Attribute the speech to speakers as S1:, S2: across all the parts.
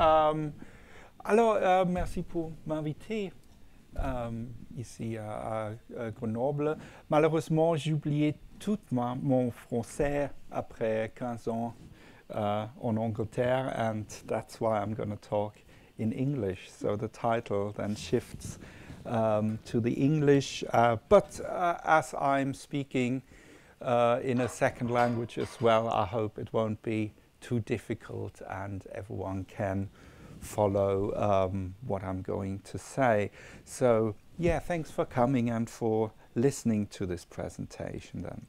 S1: Euh, alors, euh, merci pour m'inviter euh, ici à, à, Grenoble. Malheureusement, j'ai oublié tout ma, mon français après 15 ans uh, en Angleterre, and that's why I'm going to talk in English. So the title then shifts um, to the English. Uh, but uh, as I'm speaking uh, in a second language as well, I hope it won't be too difficult and everyone can follow um, what I'm going to say. So, yeah, thanks for coming and for listening to this presentation then.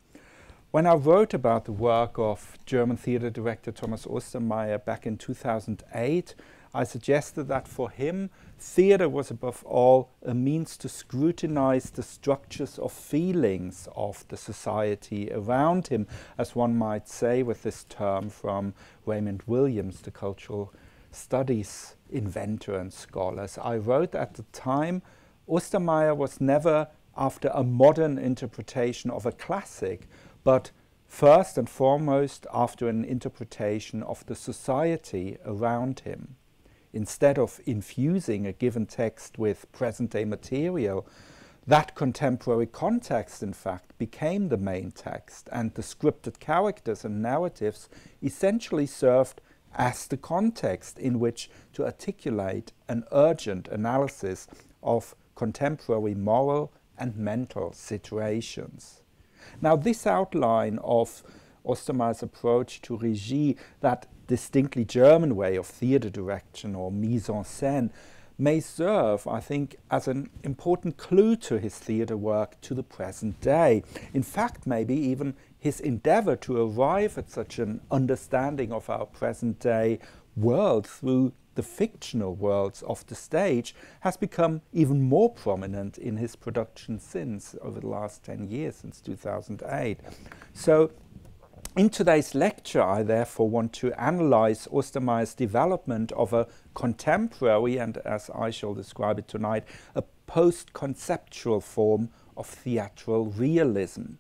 S1: When I wrote about the work of German theatre director Thomas Ostermeier back in 2008, I suggested that for him, theatre was above all a means to scrutinize the structures of feelings of the society around him, as one might say with this term from Raymond Williams, the cultural studies inventor and scholar. I wrote at the time, Ostermeier was never after a modern interpretation of a classic, but first and foremost after an interpretation of the society around him. Instead of infusing a given text with present day material, that contemporary context, in fact, became the main text, and the scripted characters and narratives essentially served as the context in which to articulate an urgent analysis of contemporary moral and mental situations. Now, this outline of Ostermeier's approach to regie, that distinctly German way of theatre direction or mise en scène, may serve, I think, as an important clue to his theatre work to the present day. In fact, maybe even his endeavour to arrive at such an understanding of our present day world through the fictional worlds of the stage has become even more prominent in his production since over the last 10 years, since 2008. So in today's lecture, I therefore want to analyze Ostermeier's development of a contemporary, and as I shall describe it tonight, a post-conceptual form of theatrical realism.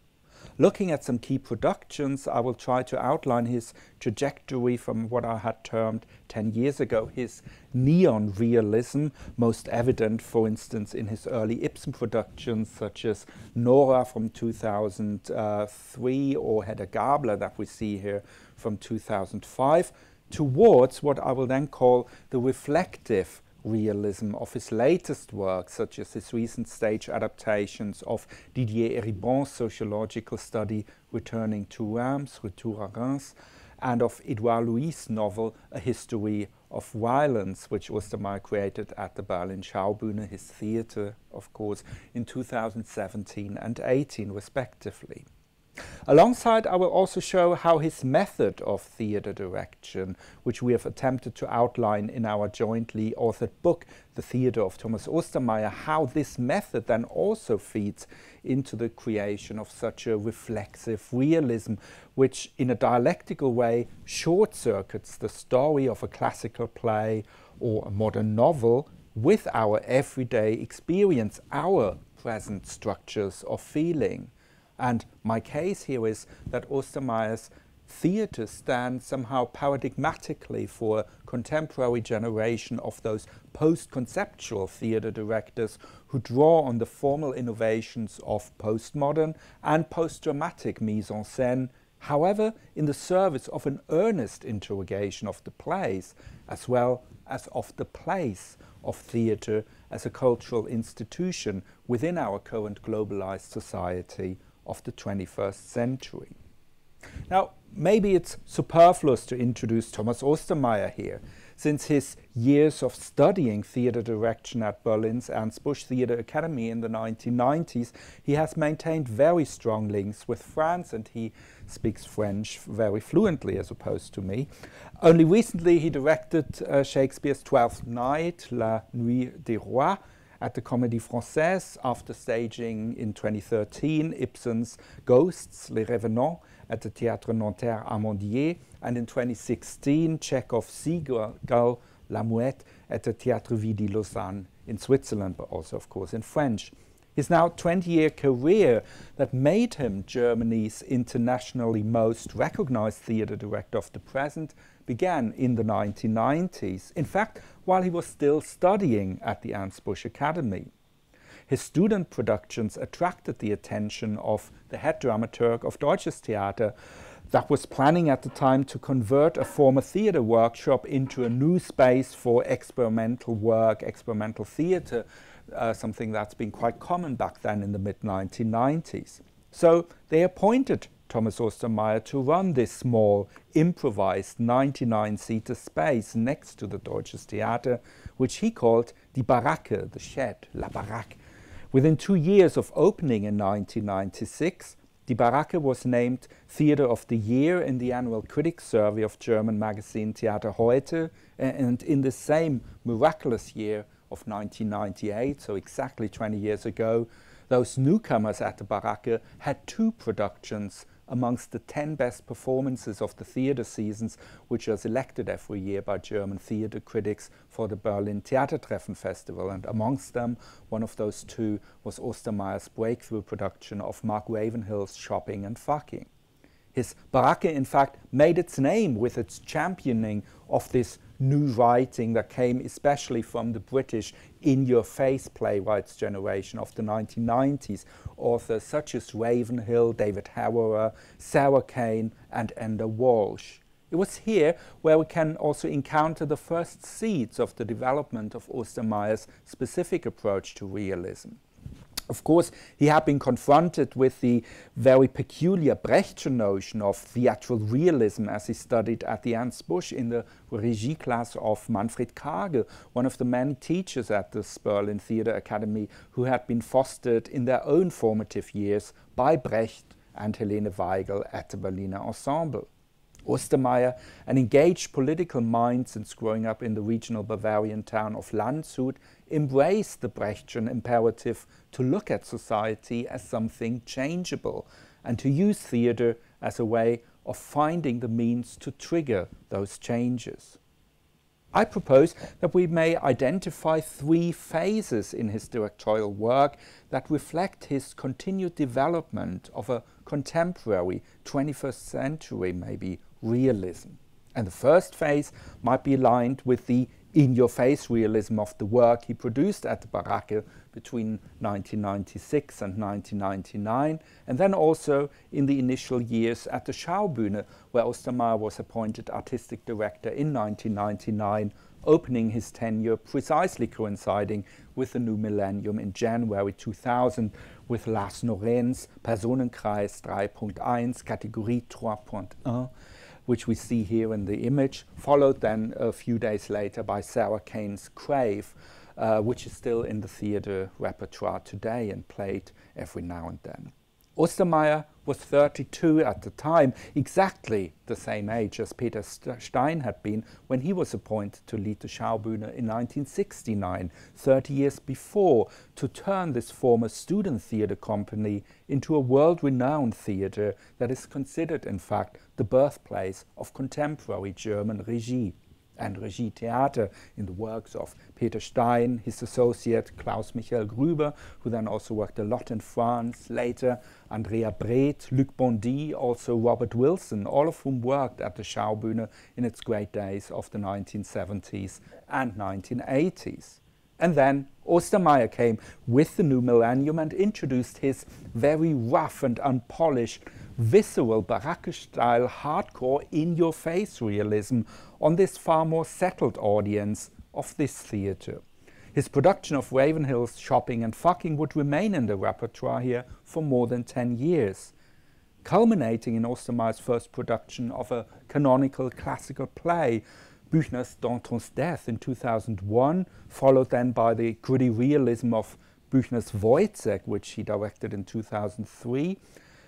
S1: Looking at some key productions, I will try to outline his trajectory from what I had termed 10 years ago, his neon realism, most evident, for instance, in his early Ibsen productions, such as Nora from 2003 or Hedda Gabler that we see here from 2005, towards what I will then call the reflective realism of his latest work, such as his recent stage adaptations of Didier Eribon's sociological study Returning to Reims, Retour à Reims, and of Edouard Louis' novel A History of Violence, which Ostermeier created at the Berlin Schaubühne, his theatre, of course, in 2017 and 18 respectively. Alongside, I will also show how his method of theatre direction, which we have attempted to outline in our jointly authored book, The Theatre of Thomas Ostermeier, how this method then also feeds into the creation of such a reflexive realism, which in a dialectical way short circuits the story of a classical play or a modern novel with our everyday experience, our present structures of feeling. And my case here is that Ostermeier's theatre stands somehow paradigmatically for a contemporary generation of those post-conceptual theatre directors who draw on the formal innovations of postmodern and post-dramatic mise en scène, however in the service of an earnest interrogation of the plays as well as of the place of theatre as a cultural institution within our current globalized society of the 21st century. Now, maybe it's superfluous to introduce Thomas Ostermeier here, since his years of studying theatre direction at Berlin's Ernst Theatre Academy in the 1990s, he has maintained very strong links with France and he speaks French very fluently as opposed to me. Only recently he directed uh, Shakespeare's Twelfth Night, La Nuit des Rois, at the Comédie Française after staging in 2013 Ibsen's Ghosts, Les Revenants, at the Théâtre Nanterre Amandier, and in 2016 Chekhov's Seagull, La Mouette, at the Théâtre Vidy Lausanne in Switzerland, but also, of course, in French. His now 20 year career that made him Germany's internationally most recognized theatre director of the present began in the 1990s, in fact, while he was still studying at the Ernst Busch Academy. His student productions attracted the attention of the head dramaturg of Deutsches Theater, that was planning at the time to convert a former theatre workshop into a new space for experimental work, experimental theatre, uh, something that's been quite common back then in the mid 1990s. So they appointed Thomas Ostermeier to run this small, improvised 99 seater space next to the Deutsches Theater, which he called Die Baracke, the shed, La Baraque. Within two years of opening in 1996, Die Baracke was named Theatre of the Year in the annual critics survey of German magazine Theater Heute, and in the same miraculous year of 1998, so exactly 20 years ago, those newcomers at the Baracke had two productions amongst the 10 best performances of the theatre seasons, which are selected every year by German theatre critics for the Berlin Theatertreffen Festival. And amongst them, one of those two was Ostermeier's breakthrough production of Mark Ravenhill's Shopping and Fucking. His Baracke, in fact, made its name with its championing of this new writing that came especially from the British in your face playwrights generation of the 1990s, authors such as Ravenhill, David Harrower, Sarah Kane, and Enda Walsh. It was here where we can also encounter the first seeds of the development of Ostermeier's specific approach to realism. Of course, he had been confronted with the very peculiar Brechtian notion of theatrical realism as he studied at the Ernst in the Regie class of Manfred Karge, one of the many teachers at the Berlin Theatre Academy who had been fostered in their own formative years by Brecht and Helene Weigel at the Berliner Ensemble. Ostermeier, an engaged political mind since growing up in the regional Bavarian town of Landshut, embraced the Brechtian imperative to look at society as something changeable and to use theatre as a way of finding the means to trigger those changes. I propose that we may identify three phases in his directorial work that reflect his continued development of a contemporary 21st century, maybe realism. And the first phase might be aligned with the in-your-face realism of the work he produced at the Baracke between 1996 and 1999, and then also in the initial years at the Schaubühne, where Ostermeier was appointed artistic director in 1999, opening his tenure precisely coinciding with the new millennium in January 2000 with Lars Norén's Personenkreis 3.1, Kategorie 3.1, which we see here in the image, followed then a few days later by Sarah Kane's Crave, uh, which is still in the theatre repertoire today and played every now and then. Ostermeier was 32 at the time, exactly the same age as Peter Stein had been when he was appointed to lead the Schaubühne in 1969, 30 years before, to turn this former student theatre company into a world-renowned theatre that is considered, in fact, the birthplace of contemporary German regie and Regie Theater in the works of Peter Stein, his associate Klaus Michael Grüber, who then also worked a lot in France later, Andrea Breth, Luc Bondy, also Robert Wilson, all of whom worked at the Schaubühne in its great days of the 1970s and 1980s. And then Ostermeier came with the new millennium and introduced his very rough and unpolished visceral Baracke style hardcore in your face realism on this far more settled audience of this theatre. His production of Ravenhill's Shopping and Fucking would remain in the repertoire here for more than 10 years, culminating in Ostermeier's first production of a canonical classical play, Büchner's Danton's Death in 2001, followed then by the gritty realism of Büchner's Woyzeck, which he directed in 2003,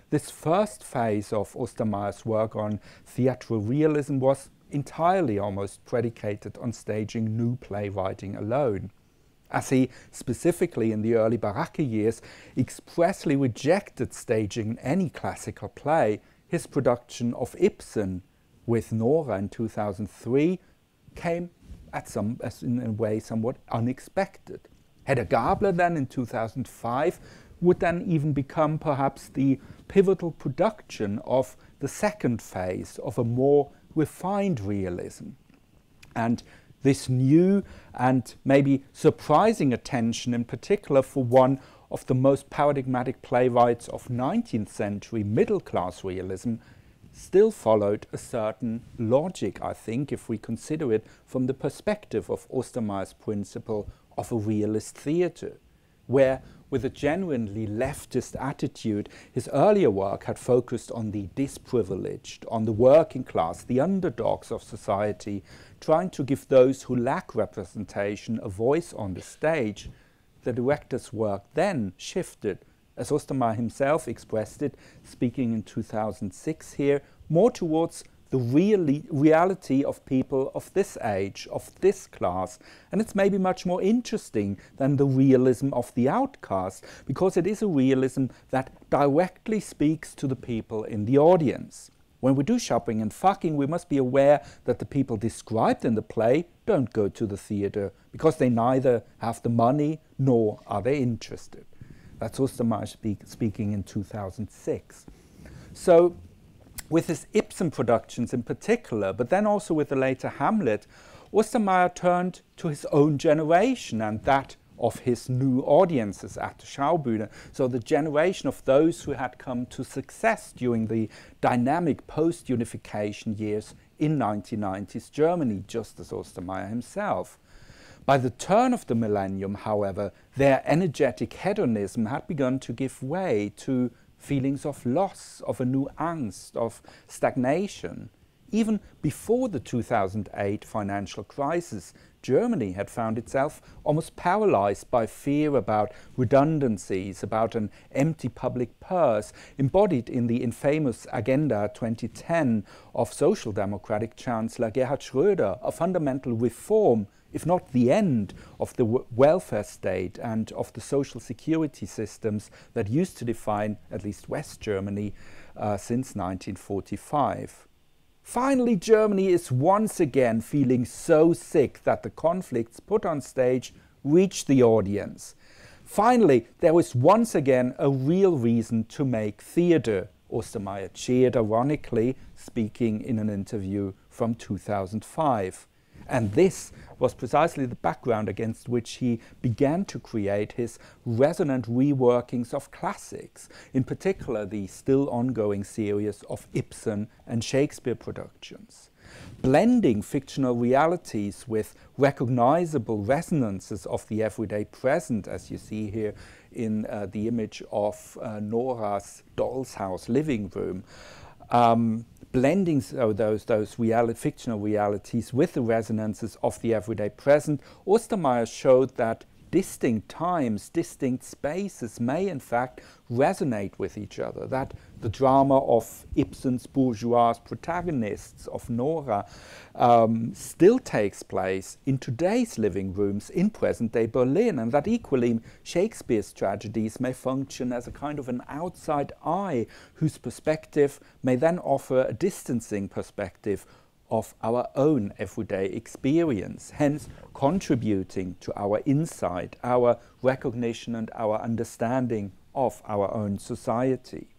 S1: this first phase of Ostermeier's work on theatrical realism was entirely almost predicated on staging new playwriting alone. As he, specifically in the early Baracke years, expressly rejected staging any classical play, his production of Ibsen with Nora in 2003 came at some, in a way somewhat unexpected. Hedda Gabler then in 2005 would then even become perhaps the pivotal production of the second phase of a more refined realism. And this new and maybe surprising attention, in particular for one of the most paradigmatic playwrights of 19th century middle class realism, still followed a certain logic, I think, if we consider it from the perspective of Ostermeier's principle of a realist theatre, where with a genuinely leftist attitude, his earlier work had focused on the disprivileged, on the working class, the underdogs of society, trying to give those who lack representation a voice on the stage. The director's work then shifted, as Ostermeier himself expressed it, speaking in 2006 here, more towards the reali reality of people of this age, of this class. And it's maybe much more interesting than the realism of the outcast, because it is a realism that directly speaks to the people in the audience. When we do shopping and fucking, we must be aware that the people described in the play don't go to the theatre because they neither have the money nor are they interested. That's Ostermeier speak, speaking in 2006. So with his Ibsen productions in particular, but then also with the later Hamlet, Ostermeier turned to his own generation and that of his new audiences at the Schaubühne. So the generation of those who had come to success during the dynamic post-unification years in 1990s Germany, just as Ostermeier himself. By the turn of the millennium, however, their energetic hedonism had begun to give way to feelings of loss, of a new angst, of stagnation. Even before the 2008 financial crisis, Germany had found itself almost paralyzed by fear about redundancies, about an empty public purse, embodied in the infamous Agenda 2010 of Social Democratic Chancellor Gerhard Schröder, a fundamental reform if not the end of the welfare state and of the social security systems that used to define at least West Germany uh, since 1945. Finally, Germany is once again feeling so sick that the conflicts put on stage reach the audience. Finally, there is once again a real reason to make theatre, Ostermeier cheered ironically, speaking in an interview from 2005. And this was precisely the background against which he began to create his resonant reworkings of classics, in particular the still ongoing series of Ibsen and Shakespeare productions. Blending fictional realities with recognizable resonances of the everyday present, as you see here in uh, the image of uh, Nora's doll's house living room. Um, blending so those, those fictional realities with the resonances of the everyday present, Ostermeier showed that distinct times, distinct spaces may in fact resonate with each other. That the drama of Ibsen's bourgeois protagonists of Nora um, still takes place in today's living rooms in present day Berlin, and that equally Shakespeare's tragedies may function as a kind of an outside eye whose perspective may then offer a distancing perspective of our own everyday experience, hence contributing to our insight, our recognition, and our understanding of our own society.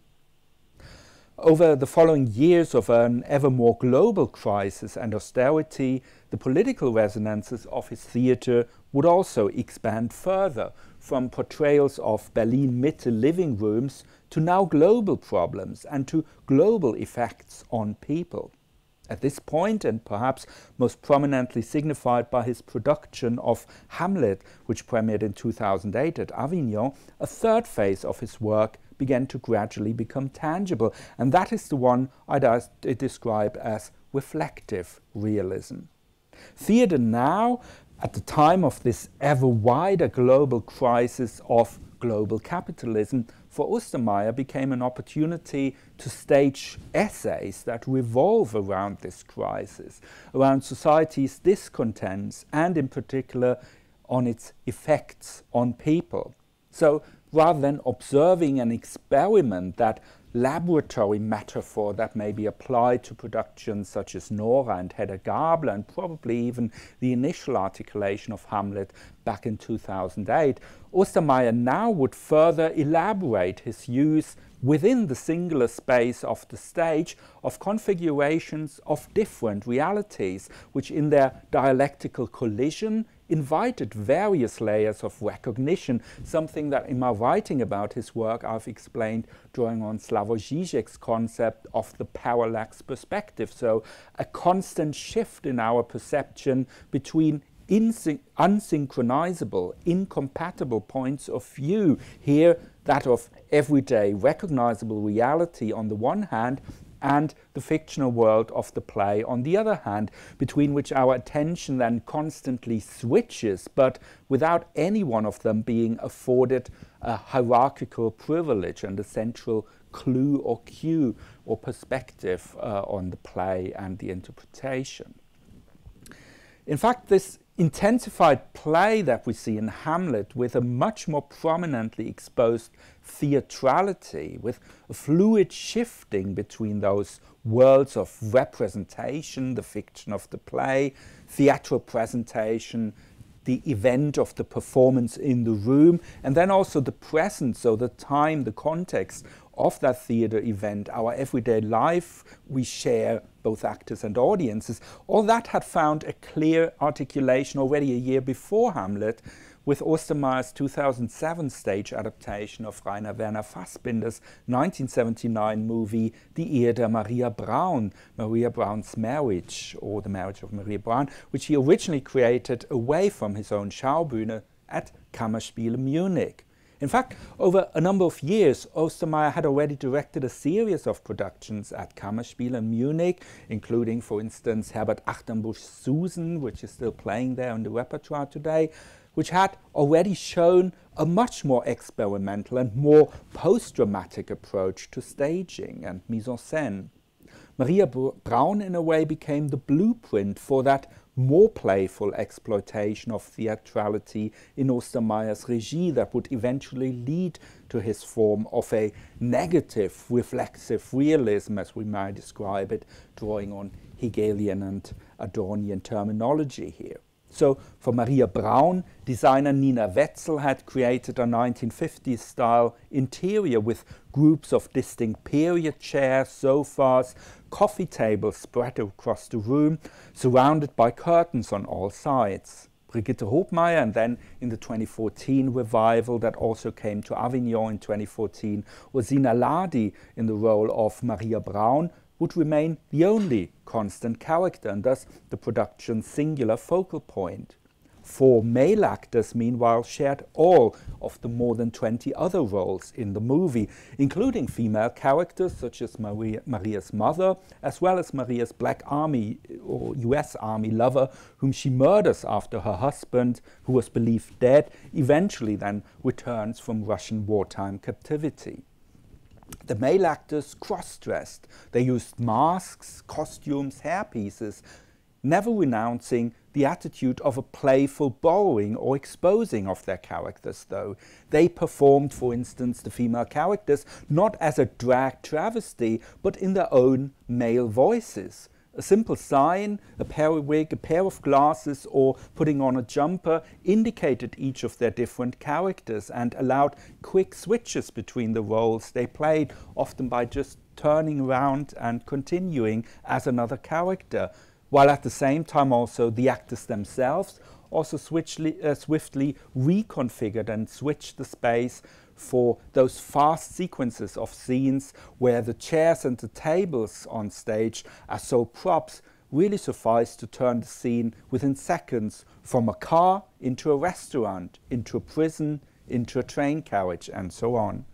S1: Over the following years of an ever more global crisis and austerity, the political resonances of his theatre would also expand further, from portrayals of Berlin Mitte living rooms to now global problems and to global effects on people. At this point, and perhaps most prominently signified by his production of Hamlet, which premiered in 2008 at Avignon, a third phase of his work began to gradually become tangible, and that is the one I eh, describe as reflective realism. Theatre now, at the time of this ever wider global crisis of global capitalism, for Ostermeier became an opportunity to stage essays that revolve around this crisis, around society's discontents, and in particular on its effects on people. So rather than observing an experiment that laboratory metaphor that may be applied to productions such as Nora and Hedda Gabler, and probably even the initial articulation of Hamlet back in 2008, Ostermeier now would further elaborate his use within the singular space of the stage of configurations of different realities, which in their dialectical collision invited various layers of recognition, something that in my writing about his work I've explained drawing on Slavoj Žižek's concept of the parallax perspective. So a constant shift in our perception between unsynchronizable, incompatible points of view. Here, that of everyday recognizable reality on the one hand, and the fictional world of the play on the other hand, between which our attention then constantly switches, but without any one of them being afforded a hierarchical privilege and a central clue or cue or perspective uh, on the play and the interpretation. In fact, this intensified play that we see in Hamlet with a much more prominently exposed theatrality, with a fluid shifting between those worlds of representation, the fiction of the play, theatrical presentation, the event of the performance in the room, and then also the present, so the time, the context of that theater event, our everyday life we share, both actors and audiences, all that had found a clear articulation already a year before Hamlet with Ostermeier's 2007 stage adaptation of Rainer Werner Fassbinder's 1979 movie Die Ehe der Maria Braun, Maria Braun's Marriage, or The Marriage of Maria Braun, which he originally created away from his own Schaubühne at Kammerspiele Munich. In fact, over a number of years, Ostermeier had already directed a series of productions at Kammerspiel in Munich, including, for instance, Herbert Achternbusch's Susan, which is still playing there in the repertoire today, which had already shown a much more experimental and more post-dramatic approach to staging and mise en scène. Maria Braun, in a way, became the blueprint for that more playful exploitation of theatrality in Ostermeier's regie that would eventually lead to his form of a negative, reflexive realism, as we might describe it, drawing on Hegelian and Adornian terminology here. So for Maria Braun, designer Nina Wetzel had created a 1950s style interior with groups of distinct period chairs, sofas, coffee tables spread across the room, surrounded by curtains on all sides. Brigitte Hobmeier, and then in the 2014 revival that also came to Avignon in 2014, Ursina Lardi in the role of Maria Braun, would remain the only constant character and thus the production's singular focal point. Four male actors, meanwhile, shared all of the more than 20 other roles in the movie, including female characters such as Maria, Maria's mother, as well as Maria's Black Army or US Army lover, whom she murders after her husband, who was believed dead, eventually then returns from Russian wartime captivity. The male actors cross-dressed. They used masks, costumes, hairpieces, never renouncing the attitude of a playful borrowing or exposing of their characters, though. They performed, for instance, the female characters not as a drag travesty, but in their own male voices. A simple sign, a periwig, a pair of glasses, or putting on a jumper indicated each of their different characters and allowed quick switches between the roles they played, often by just turning around and continuing as another character, while at the same time also the actors themselves also uh, swiftly reconfigured and switched the space for those fast sequences of scenes where the chairs and the tables on stage are so props really suffice to turn the scene within seconds from a car into a restaurant, into a prison, into a train carriage, and so on.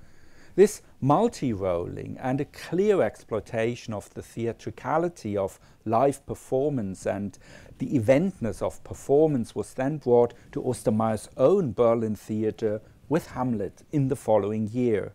S1: This multi-rolling and a clear exploitation of the theatricality of live performance and the eventness of performance was then brought to Ostermeier's own Berlin theatre with Hamlet in the following year.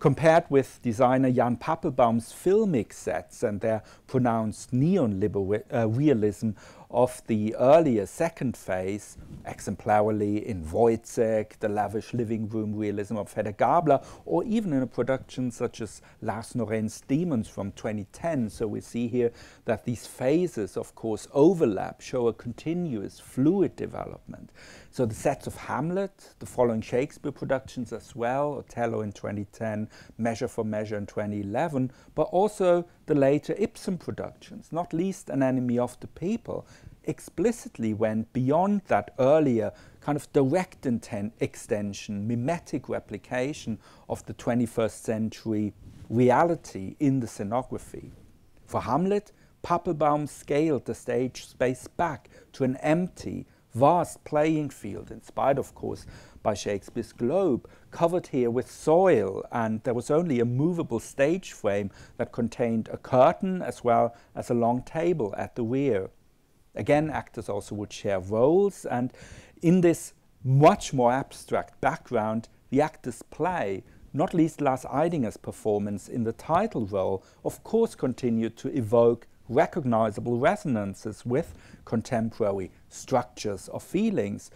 S1: Compared with designer Jan Pappelbaum's filmic sets and their pronounced neon uh, realism of the earlier second phase, exemplarily in Woyzeck, the lavish living room realism of Hedda Gabler, or even in a production such as Lars Norén's Demons from 2010. So we see here that these phases, of course, overlap, show a continuous, fluid development. So the sets of Hamlet, the following Shakespeare productions as well, Othello in 2010, Measure for Measure in 2011, but also the later Ibsen productions, not least An Enemy of the People, explicitly went beyond that earlier kind of direct intent extension, mimetic replication of the 21st century reality in the scenography. For Hamlet, Pappelbaum scaled the stage space back to an empty, vast playing field, inspired, of course, by Shakespeare's globe, covered here with soil, and there was only a movable stage frame that contained a curtain as well as a long table at the rear. Again, actors also would share roles, and in this much more abstract background, the actors play, not least Lars Eidinger's performance in the title role, of course continued to evoke recognizable resonances with contemporary structures of feelings.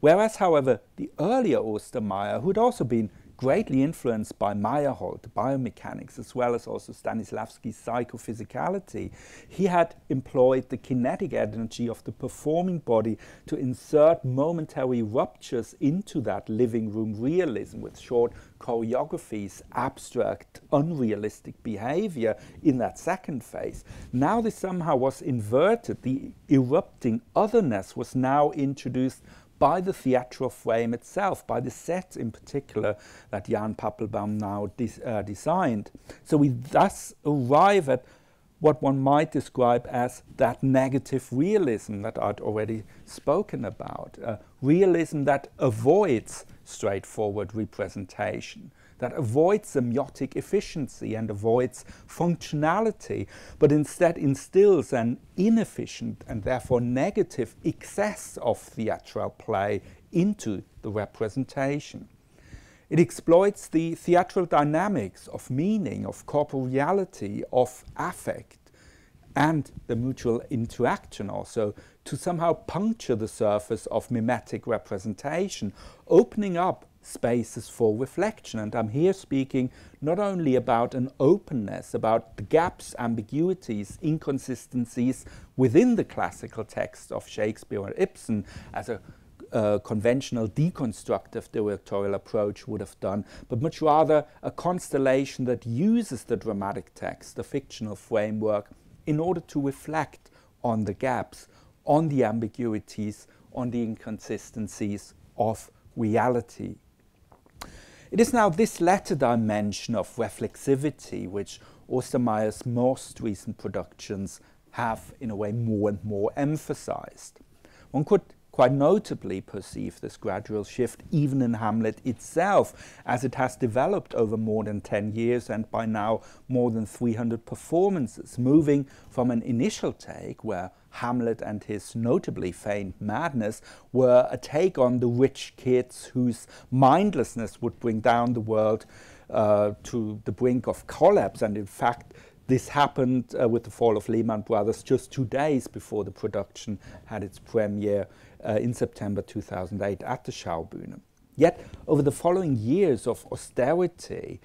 S1: Whereas, however, the earlier Ostermeier, who had also been greatly influenced by Meyerhold, biomechanics, as well as also Stanislavski's psychophysicality. He had employed the kinetic energy of the performing body to insert momentary ruptures into that living room realism with short choreographies, abstract, unrealistic behavior in that second phase. Now this somehow was inverted. The erupting otherness was now introduced by the theatrical frame itself, by the set in particular that Jan Pappelbaum now des uh, designed. So we thus arrive at what one might describe as that negative realism that I'd already spoken about, uh, realism that avoids straightforward representation, that avoids semiotic efficiency and avoids functionality, but instead instills an inefficient and therefore negative excess of theatrical play into the representation. It exploits the theatrical dynamics of meaning, of corporeality, of affect, and the mutual interaction also to somehow puncture the surface of mimetic representation, opening up spaces for reflection. And I'm here speaking not only about an openness, about the gaps, ambiguities, inconsistencies within the classical text of Shakespeare or Ibsen as a uh, conventional deconstructive directorial approach would have done, but much rather a constellation that uses the dramatic text, the fictional framework, in order to reflect on the gaps, on the ambiguities, on the inconsistencies of reality. It is now this latter dimension of reflexivity which Ostermeier's most recent productions have, in a way, more and more emphasized. One could quite notably perceive this gradual shift even in Hamlet itself, as it has developed over more than 10 years and by now more than 300 performances, moving from an initial take where Hamlet and his notably feigned madness were a take on the rich kids whose mindlessness would bring down the world uh, to the brink of collapse. And in fact, this happened uh, with the fall of Lehman Brothers just two days before the production had its premiere uh, in September 2008 at the Schaubühne. Yet, over the following years of austerity,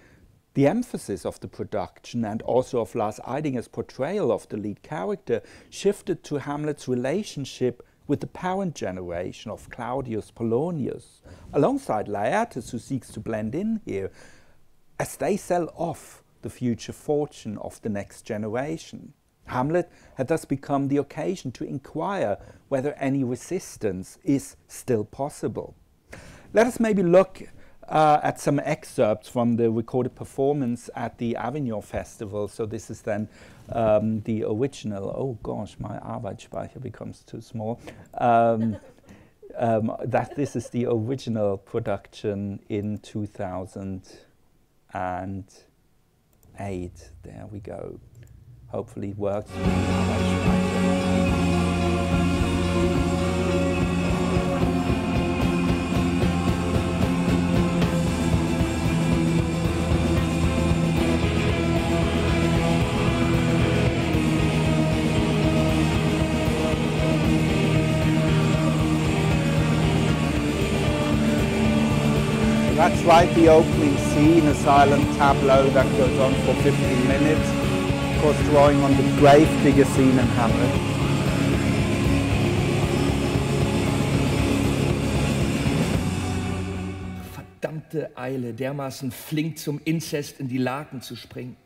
S1: the emphasis of the production and also of Lars Eidinger's portrayal of the lead character shifted to Hamlet's relationship with the parent generation of Claudius Polonius, alongside Laertes, who seeks to blend in here, as they sell off the future fortune of the next generation. Hamlet had thus become the occasion to inquire whether any resistance is still possible. Let us maybe look uh, at some excerpts from the recorded performance at the Avignon Festival. So this is then um, the original. Oh gosh, my Arbeitsspeicher becomes too small. Um, um, that this is the original production in 2008. There we go hopefully it works. Right, the opening scene, a silent tableau that goes on for 15 minutes. Of course, drawing on the grave digger scene in Hamlet.
S2: Verdammte Eile, dermaßen flink zum Inzest in die Laken zu springen.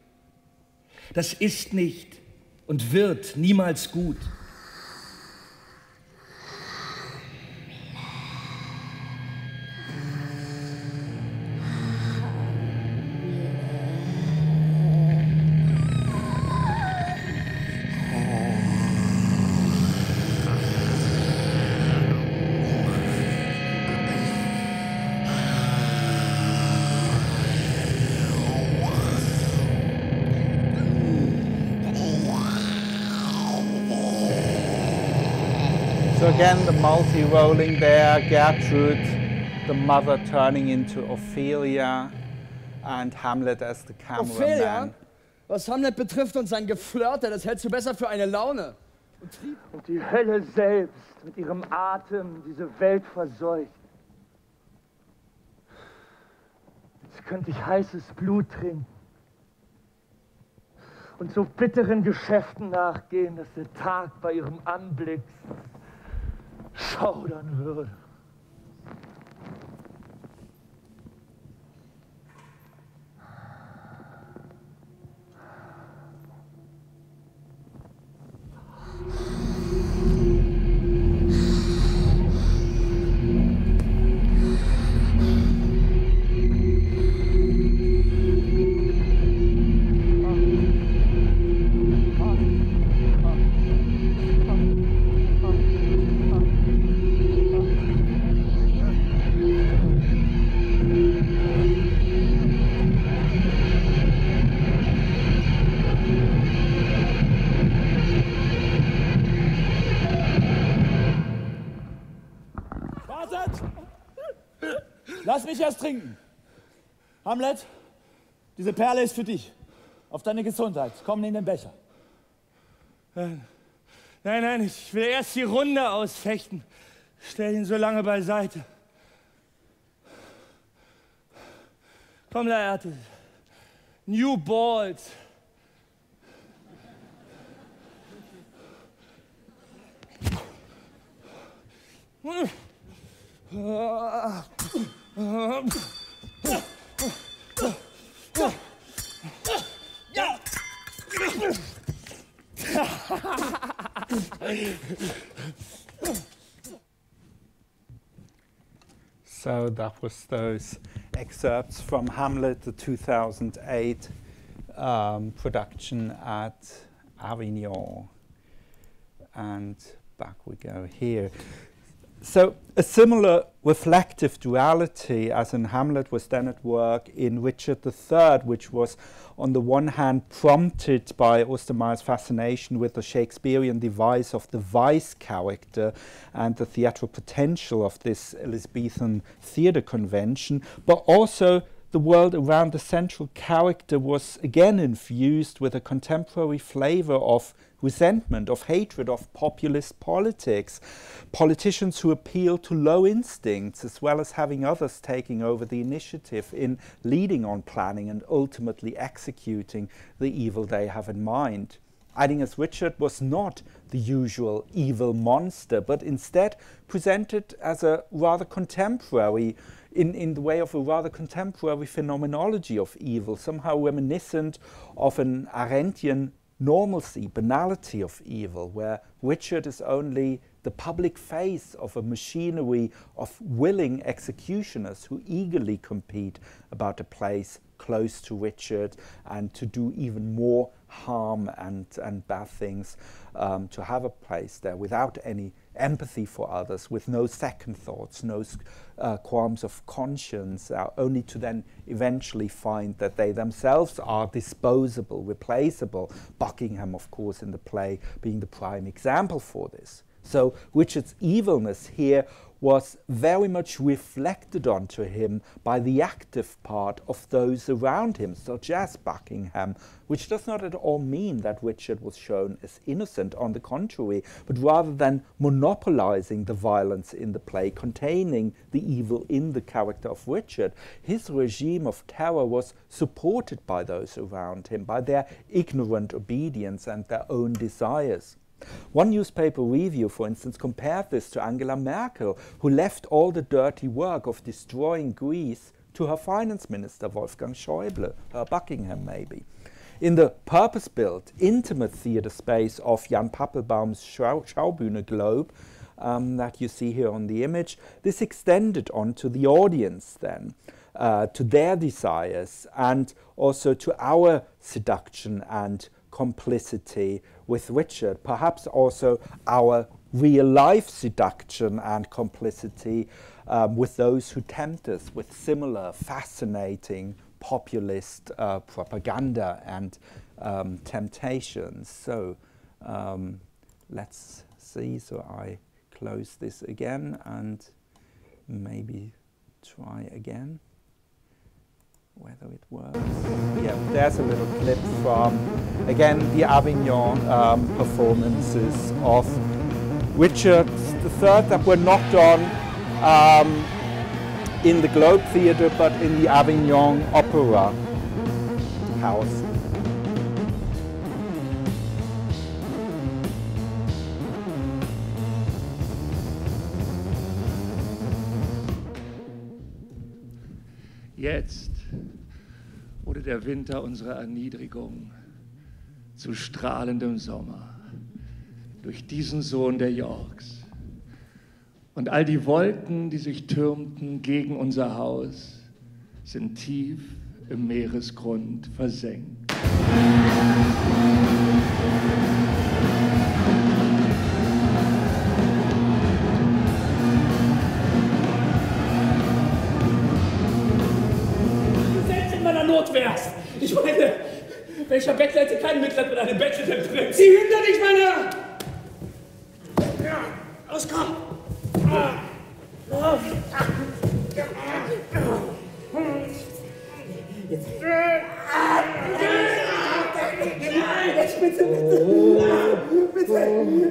S2: Das ist nicht und wird niemals gut.
S1: Multi-rolling there, Gertrude, the mother turning into Ophelia, and Hamlet as the
S3: Ophelia,
S1: cameraman.
S3: was Hamlet betrifft und sein Geflirte, das hältst du besser für eine Laune.
S4: Und die Hölle selbst mit ihrem Atem diese Welt verseucht. Jetzt könnte ich heißes Blut trinken und so bitteren Geschäften nachgehen, dass der Tag bei ihrem Anblick schaudern würde.
S5: Trinken. Hamlet, diese Perle ist für dich. Auf deine Gesundheit. Komm in den Becher.
S2: Nein, nein, ich will erst die Runde ausfechten. Stell ihn so lange beiseite. Komm, Laerte. New Balls.
S1: So that was those excerpts from Hamlet, the 2008 um, production at Avignon. And back we go here. So a similar reflective duality as in Hamlet was then at work in Richard III, which was on the one hand prompted by Ostermeier's fascination with the Shakespearean device of the vice character and the theatrical potential of this Elizabethan theatre convention, but also the world around the central character was again infused with a contemporary flavor of resentment, of hatred, of populist politics. Politicians who appeal to low instincts as well as having others taking over the initiative in leading on planning and ultimately executing the evil they have in mind. Eidinger's Richard was not the usual evil monster, but instead presented as a rather contemporary, in, in the way of a rather contemporary phenomenology of evil, somehow reminiscent of an Arendtian normalcy, banality of evil, where Richard is only the public face of a machinery of willing executioners who eagerly compete about a place close to Richard and to do even more harm and, and bad things, um, to have a place there without any empathy for others, with no second thoughts, no uh, qualms of conscience, uh, only to then eventually find that they themselves are disposable, replaceable. Buckingham, of course, in the play being the prime example for this. So Richard's evilness here was very much reflected onto him by the active part of those around him, such as Buckingham, which does not at all mean that Richard was shown as innocent, on the contrary, but rather than monopolizing the violence in the play, containing the evil in the character of Richard, his regime of terror was supported by those around him, by their ignorant obedience and their own desires. One newspaper review, for instance, compared this to Angela Merkel, who left all the dirty work of destroying Greece to her finance minister, Wolfgang Schäuble, her Buckingham maybe. In the purpose built, intimate theatre space of Jan Pappelbaum's Schau Schaubühne Globe, um, that you see here on the image, this extended onto the audience then. Uh, to their desires and also to our seduction and complicity with Richard, perhaps also our real life seduction and complicity um, with those who tempt us with similar fascinating populist uh, propaganda and um, temptations. So um, let's see. So I close this again and maybe try again whether it works. Yeah, there's a little clip from, again, the Avignon um, performances of Richard III that were not on um, in the Globe Theatre but in the Avignon Opera House.
S2: Jetzt wurde der Winter unserer Erniedrigung zu strahlendem Sommer durch diesen Sohn der Yorks. Und all die Wolken, die sich türmten gegen unser Haus, sind tief im Meeresgrund versenkt.
S6: Hätte kein Mitleid mit einem bettelnden Prinz?
S3: Sieh hinter dich, mein Herr!
S6: Ja, los, komm! Jetzt bitte, bitte! Bitte!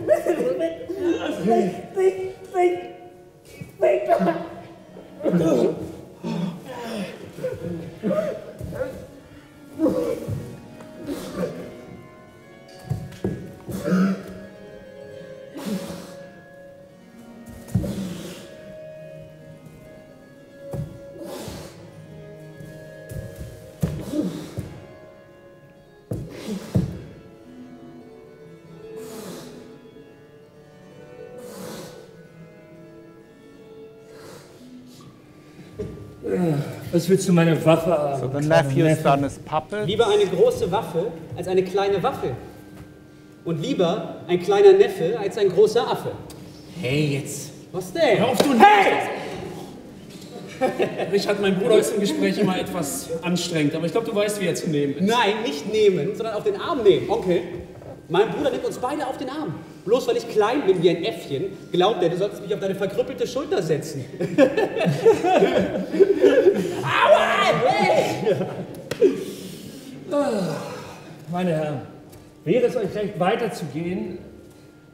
S6: Bitte! Bitte! Bitte! Bitte!
S2: Was willst du meine Waffe haben?
S1: So the nephew is
S2: Neffe?
S1: done as puppet.
S7: Lieber eine große Waffe als eine kleine Waffe. Und lieber ein kleiner Neffe als ein großer Affe.
S6: Hey, jetzt!
S7: Was denn?
S6: Hör auf, du Hey! Richard, mein Bruder ist im Gespräch immer etwas anstrengend, aber ich glaube, du weißt, wie er zu nehmen ist.
S7: Nein, nicht nehmen, sondern auf den Arm nehmen. Okay. Mein Bruder nimmt uns beide auf den Arm. Bloß weil ich klein bin wie ein Äffchen, glaubt er, du solltest mich auf deine verkrüppelte Schulter setzen. Aua! Hey!
S2: Meine Herren, wäre es euch recht, weiterzugehen?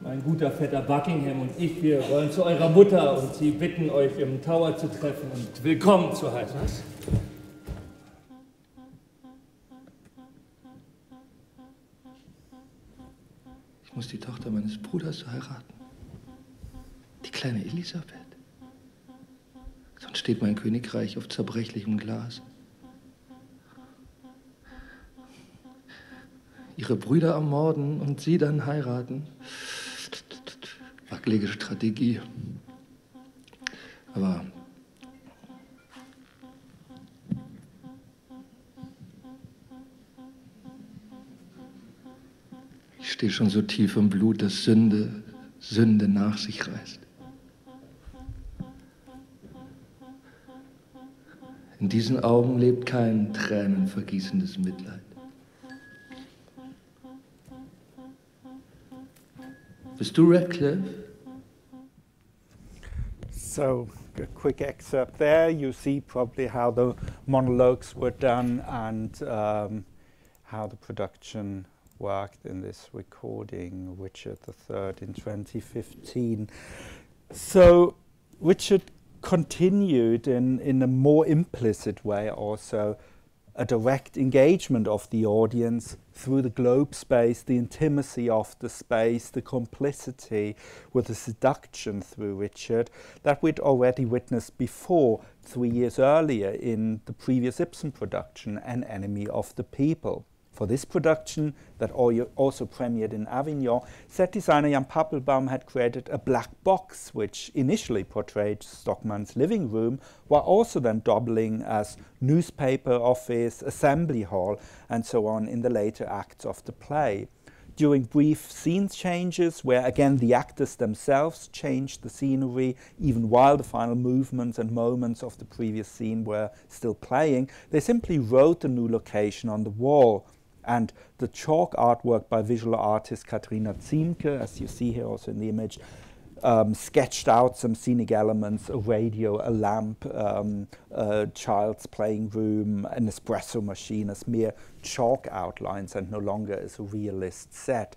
S2: Mein guter Vetter Buckingham und ich, wir wollen zu eurer Mutter und sie bitten, euch im Tower zu treffen und willkommen zu heißen. Was?
S8: Muss die Tochter meines Bruders heiraten. Die kleine Elisabeth. Sonst steht mein Königreich auf zerbrechlichem Glas. Ihre Brüder ermorden und sie dann heiraten. Wackelige Strategie. Aber ich stehe schon so tief im Blut, dass Sünde Sünde nach sich reißt. In diesen Augen lebt kein tränenvergießendes Mitleid. Bist du Radcliffe?
S1: So, a quick excerpt there. You see probably how the monologues were done and um, how the production worked in this recording, Richard III in 2015. So, Richard continued in, in a more implicit way also a direct engagement of the audience through the globe space, the intimacy of the space, the complicity with the seduction through Richard that we'd already witnessed before, three years earlier, in the previous Ibsen production, An Enemy of the People. For this production, that also premiered in Avignon, set designer Jan Pappelbaum had created a black box which initially portrayed Stockmann's living room, while also then doubling as newspaper office, assembly hall, and so on in the later acts of the play. During brief scene changes, where again the actors themselves changed the scenery, even while the final movements and moments of the previous scene were still playing, they simply wrote the new location on the wall and the chalk artwork by visual artist Katrina Ziemke, as you see here also in the image, um, sketched out some scenic elements, a radio, a lamp, um, a child's playing room, an espresso machine as mere chalk outlines and no longer as a realist set.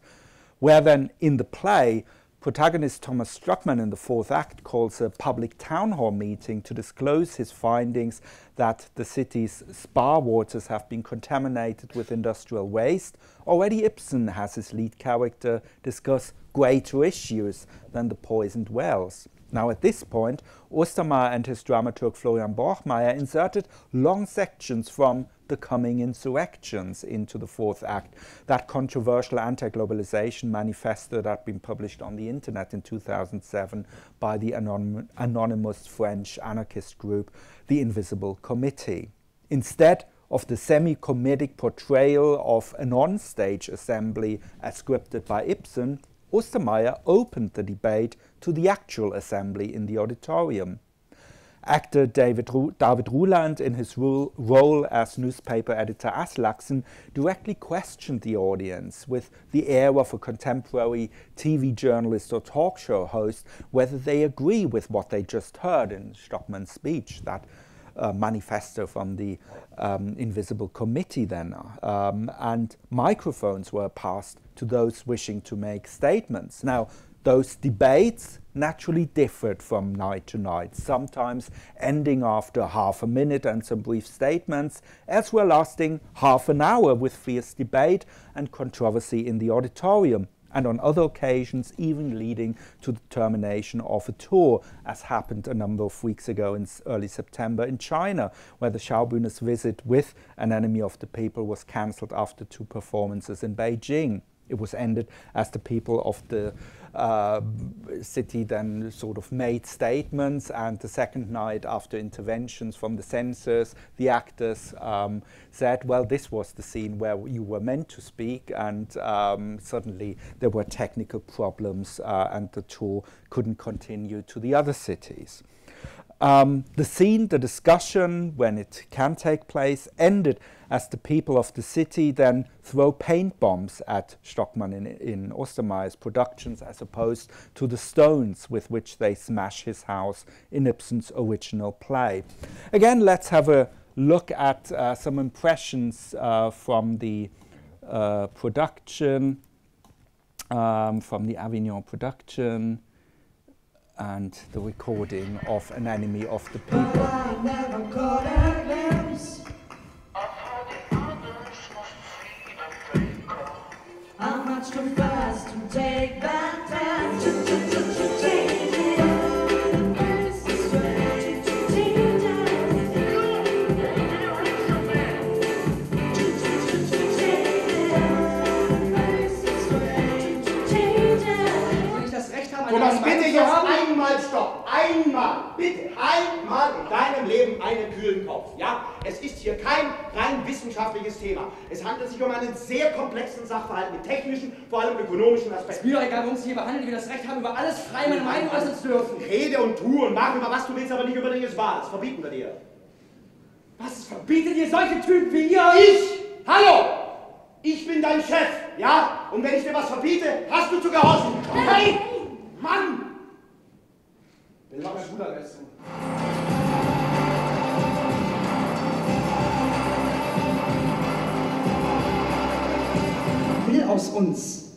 S1: Where then in the play, Protagonist Thomas Stockmann in the fourth act calls a public town hall meeting to disclose his findings that the city's spa waters have been contaminated with industrial waste. Already Ibsen has his lead character discuss greater issues than the poisoned wells. Now at this point, Ostermeier and his dramaturg Florian Borchmeyer inserted long sections from the coming insurrections into the fourth act. That controversial anti-globalization manifesto that had been published on the internet in 2007 by the anonym, anonymous French anarchist group, the Invisible Committee. Instead of the semi-comedic portrayal of an on-stage assembly as scripted by Ibsen, Ostermeier opened the debate to the actual assembly in the auditorium. Actor David, Ru David Ruland, in his role as newspaper editor Aslaksen, directly questioned the audience with the air of a contemporary TV journalist or talk show host whether they agree with what they just heard in Stockmann's speech, that uh, manifesto from the um, Invisible Committee then. Um, and microphones were passed to those wishing to make statements. Now, those debates naturally differed from night to night, sometimes ending after half a minute and some brief statements, as well lasting half an hour with fierce debate and controversy in the auditorium, and on other occasions even leading to the termination of a tour, as happened a number of weeks ago in early September in China, where the Schaubühne's visit with An Enemy of the People was cancelled after two performances in Beijing. It was ended as the people of the city then sort of made statements, and the second night, after interventions from the censors, the actors um, said, Well, this was the scene where you were meant to speak, and um, suddenly there were technical problems, uh, and the tour couldn't continue to the other cities. Um, the scene, the discussion, when it can take place, ended as the people of the city then throw paint bombs at Stockmann in, in Ostermeier's productions as opposed to the stones with which they smash his house in Ibsen's original play. Again, let's have a look at uh, some impressions uh, from the uh, production, um, from the Avignon production and the recording of An Enemy of the People. I'm much too fast
S9: wissenschaftliches Thema. Es handelt sich um einen sehr komplexen Sachverhalt mit technischen, vor allem ökonomischen Aspekten. Es
S3: ist mir egal, uns hier behandelt, wir das Recht haben, über alles frei meine Meinung äußern zu dürfen.
S9: Rede und tu und mach über was du willst, aber nicht über Dinge des Wahres. Verbieten wir dir.
S3: Was verbietet ihr solche Typen wie ihr?
S9: Ich? Hallo! Ich bin dein Chef, ja? Und wenn ich dir was verbiete, hast du zu gehorchen.
S3: Hey!
S9: Mann!
S10: Will aus uns,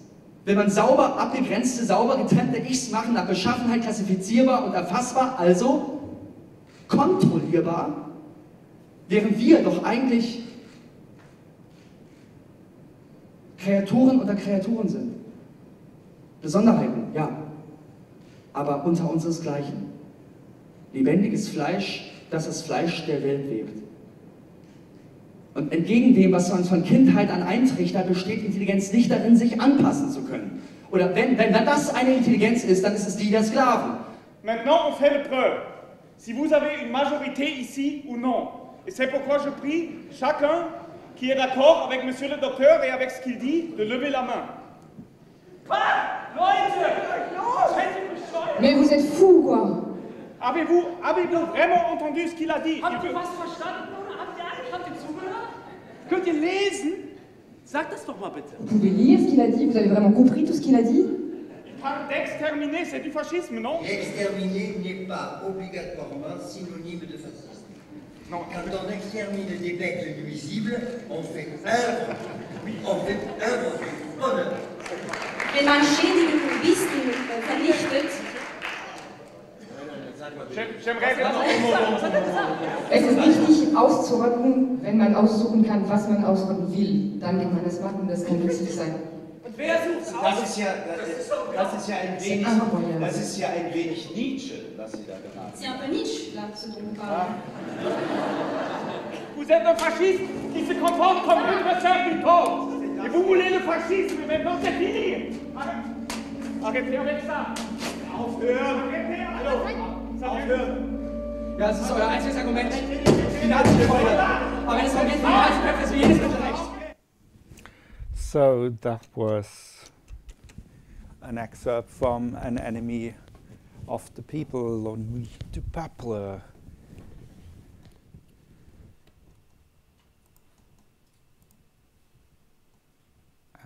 S10: will man sauber abgegrenzte, sauber getrennte Ichs machen, nach Beschaffenheit klassifizierbar und erfassbar, also kontrollierbar, während wir doch eigentlich Kreaturen unter Kreaturen sind. Besonderheiten, ja, aber unter unseresgleichen. Lebendiges Fleisch, das das Fleisch der Welt webt. Und entgegen dem, was uns von Kindheit an eintrichtert, besteht Intelligenz nicht darin, sich anpassen zu können. Oder wenn, wenn, wenn das eine Intelligenz ist, dann ist es die der Sklaven.
S11: Maintenant, on fait le preuve. Si vous avez une majorité ici ou non. Et c'est pourquoi je prie chacun qui est d'accord avec monsieur le docteur et avec ce qu'il dit de lever la main.
S12: Mais vous êtes fous, quoi
S11: Avez-vous avez vraiment entendu ce qu'il a dit
S6: Habt ihr was verstanden, Könnt ihr lesen? Sag das doch mal bitte.
S12: Vous pouvez lire ce qu'il a dit Vous avez vraiment compris tout ce qu'il a dit?
S11: Il parle d'exterminer, c'est du fascisme, non?
S13: Exterminer n'est pas obligatoirement synonyme de fascisme.
S11: Non.
S13: Quand on extermine des bêtes nuisibles, on fait œuvre, on fait œuvre du bonheur.
S14: Wenn man schädigende Bissen äh, vernichtet,
S12: Es ist wichtig, auszurotten, wenn man aussuchen kann, was man ausrotten will. Dann kann man das machen, das kann nützlich sein.
S6: Und wer sucht
S9: Das ist ja, das, das ist ja ein wenig, das ist ja ein wenig Nietzsche, was Sie da gerade
S14: c'est un peu Nietzsche, là, ce dont vous.
S11: Vous êtes un fasciste qui se comporte comme notre serviteur. Et vous voulez le fascisme, mais maintenant c'est fini. Arrêtez avec ça. Aufhören. Arrêtez, allô.
S3: Ja, das ist euer einziges Argument.
S1: So that was an excerpt from An Enemy of the People, Dupaple.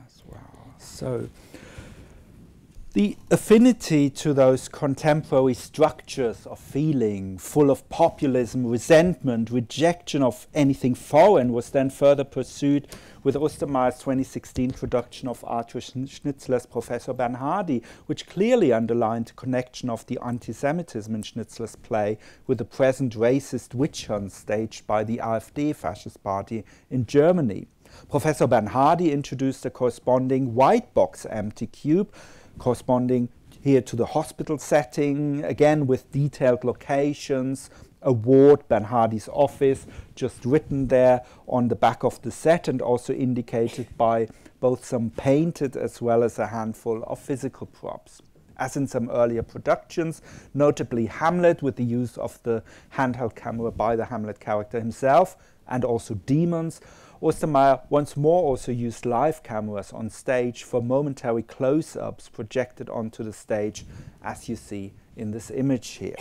S1: As well. So the affinity to those contemporary structures of feeling, full of populism, resentment, rejection of anything foreign, was then further pursued with Ostermeier's 2016 production of Arthur Schnitzler's Professor Bernhardi, which clearly underlined the connection of the anti Semitism in Schnitzler's play with the present racist witch hunt staged by the AfD fascist party in Germany. Professor Bernhardi introduced a corresponding white box empty cube corresponding here to the hospital setting, again with detailed locations, a ward, Bernhardi's office, just written there on the back of the set and also indicated by both some painted as well as a handful of physical props. As in some earlier productions, notably Hamlet with the use of the handheld camera by the Hamlet character himself and also Demons, Ostermeier once more also used live cameras on stage for momentary close-ups projected onto the stage as you see in this image here.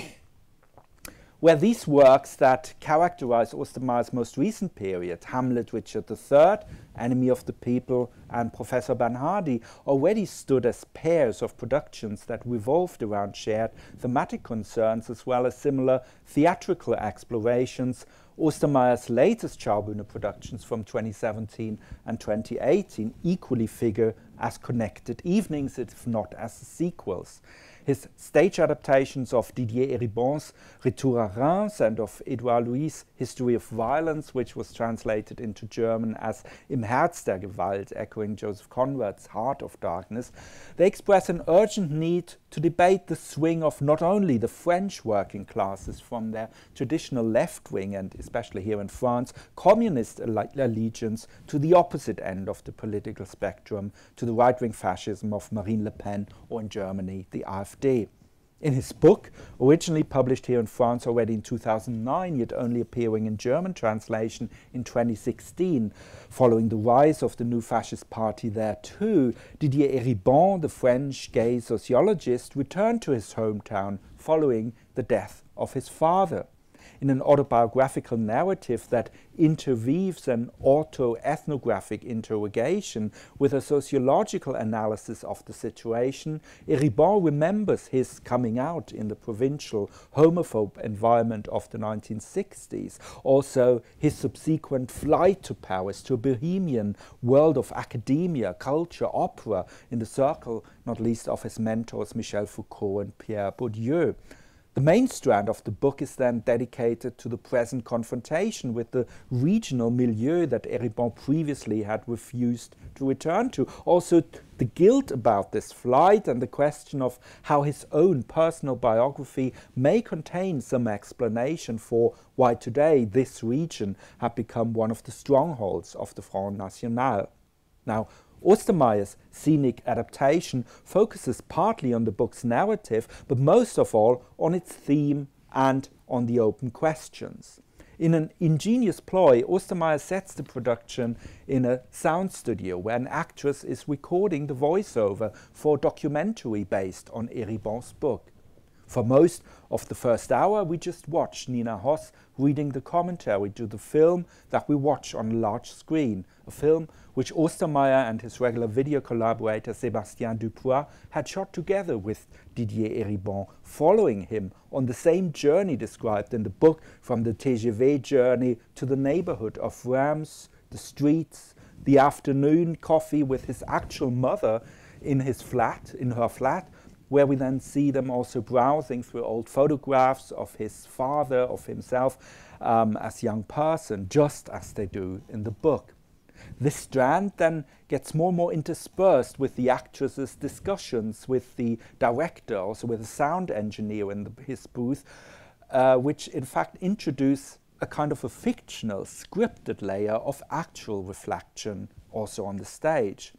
S1: Where these works that characterize Ostermeier's most recent period, Hamlet, Richard III, Enemy of the People, and Professor Bernhardi, already stood as pairs of productions that revolved around shared thematic concerns as well as similar theatrical explorations Ostermeier's latest Schaubühne productions from 2017 and 2018 equally figure as connected evenings, if not as sequels. His stage adaptations of Didier Eribon's Retour à Reims and of Edouard Louis' History of Violence, which was translated into German as Im Herz der Gewalt, echoing Joseph Conrad's Heart of Darkness, they express an urgent need to debate the swing of not only the French working classes from their traditional left wing and, especially here in France, communist allegiance to the opposite end of the political spectrum, to the right wing fascism of Marine Le Pen or in Germany, the AfD. In his book, originally published here in France already in 2009, yet only appearing in German translation in 2016, following the rise of the new fascist party there too, Didier Eribon, the French gay sociologist, returned to his hometown following the death of his father. In an autobiographical narrative that interweaves an auto-ethnographic interrogation with a sociological analysis of the situation, Eribon remembers his coming out in the provincial homophobe environment of the 1960s, also his subsequent flight to Paris, to a bohemian world of academia, culture, opera, in the circle not least of his mentors Michel Foucault and Pierre Bourdieu. The main strand of the book is then dedicated to the present confrontation with the regional milieu that Eribon previously had refused to return to. Also, the guilt about this flight and the question of how his own personal biography may contain some explanation for why today this region had become one of the strongholds of the Front National. Now, Ostermeier's scenic adaptation focuses partly on the book's narrative, but most of all on its theme and on the open questions. In an ingenious ploy, Ostermeier sets the production in a sound studio where an actress is recording the voiceover for a documentary based on Eribon's book. For most of the first hour, we just watch Nina Hoss reading the commentary to the film that we watch on a large screen, a film which Ostermeier and his regular video collaborator Sébastien Dupouey had shot together with Didier Eribon, following him on the same journey described in the book from the TGV journey to the neighborhood of Reims, the streets, the afternoon coffee with his actual mother in his flat, in her flat, where we then see them also browsing through old photographs of his father, of himself um, as young person, just as they do in the book. This strand then gets more and more interspersed with the actress's discussions with the director, also with the sound engineer in the, his booth, uh, which in fact introduce a kind of a fictional, scripted layer of actual reflection also on the stage.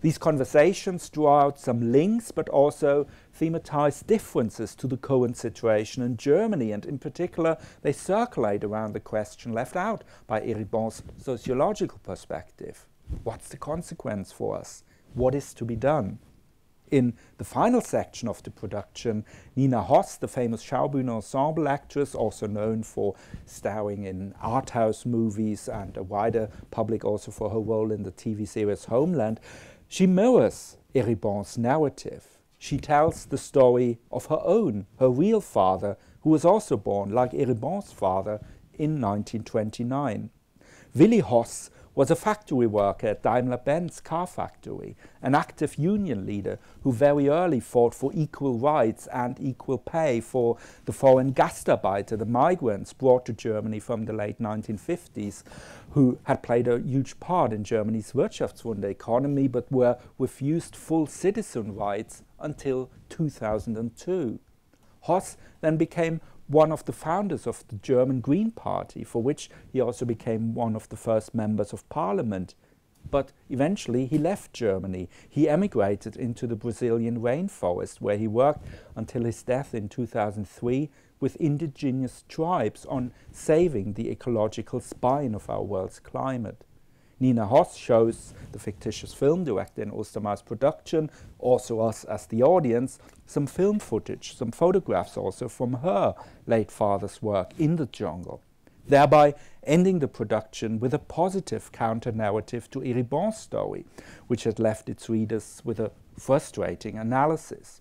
S1: These conversations draw out some links, but also thematize differences to the current situation in Germany, and in particular, they circulate around the question left out by Eribon's sociological perspective. What's the consequence for us? What is to be done? In the final section of the production, Nina Hoss, the famous Schaubühne ensemble actress, also known for starring in art house movies and a wider public also for her role in the TV series Homeland, she mirrors Eribon's narrative. She tells the story of her own, her real father, who was also born, like Eribon's father, in 1929. Willi Hoss was a factory worker at Daimler-Benz car factory, an active union leader who very early fought for equal rights and equal pay for the foreign Gastarbeiter, the migrants brought to Germany from the late 1950s, who had played a huge part in Germany's Wirtschaftswunder economy but were refused full citizen rights until 2002. Hoss then became one of the founders of the German Green Party, for which he also became one of the first members of parliament. But eventually he left Germany. He emigrated into the Brazilian rainforest, where he worked until his death in 2003 with indigenous tribes on saving the ecological spine of our world's climate. Nina Hoss shows the fictitious film director in Ostermeier's production, also us as the audience, some film footage, some photographs also from her late father's work in the jungle, thereby ending the production with a positive counter-narrative to Eribon's story, which had left its readers with a frustrating analysis.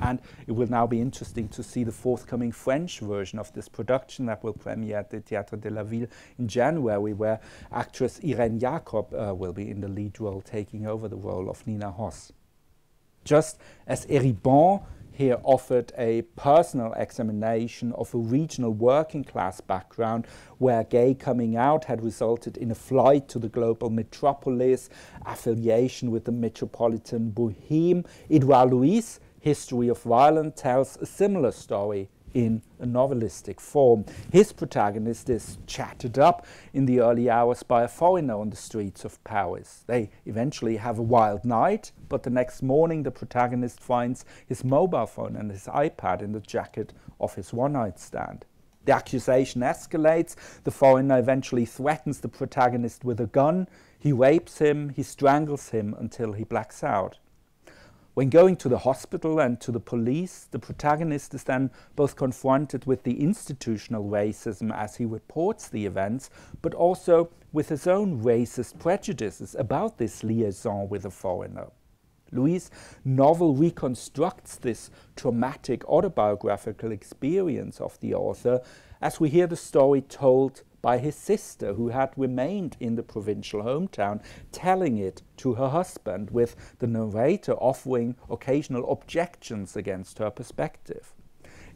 S1: And it will now be interesting to see the forthcoming French version of this production that will premiere at the Théâtre de la Ville in January, where actress Irene Jacob uh, will be in the lead role, taking over the role of Nina Hoss. Just as Eribon here offered a personal examination of a regional working class background where gay coming out had resulted in a flight to the global metropolis, affiliation with the metropolitan boheme, Edouard Louis History of Violence tells a similar story in a novelistic form. His protagonist is chatted up in the early hours by a foreigner on the streets of Paris. They eventually have a wild night, but the next morning the protagonist finds his mobile phone and his iPad in the jacket of his one night stand. The accusation escalates. The foreigner eventually threatens the protagonist with a gun. He rapes him, he strangles him until he blacks out. When going to the hospital and to the police, the protagonist is then both confronted with the institutional racism as he reports the events, but also with his own racist prejudices about this liaison with a foreigner. Louis' novel reconstructs this traumatic autobiographical experience of the author as we hear the story told by his sister, who had remained in the provincial hometown, telling it to her husband, with the narrator offering occasional objections against her perspective.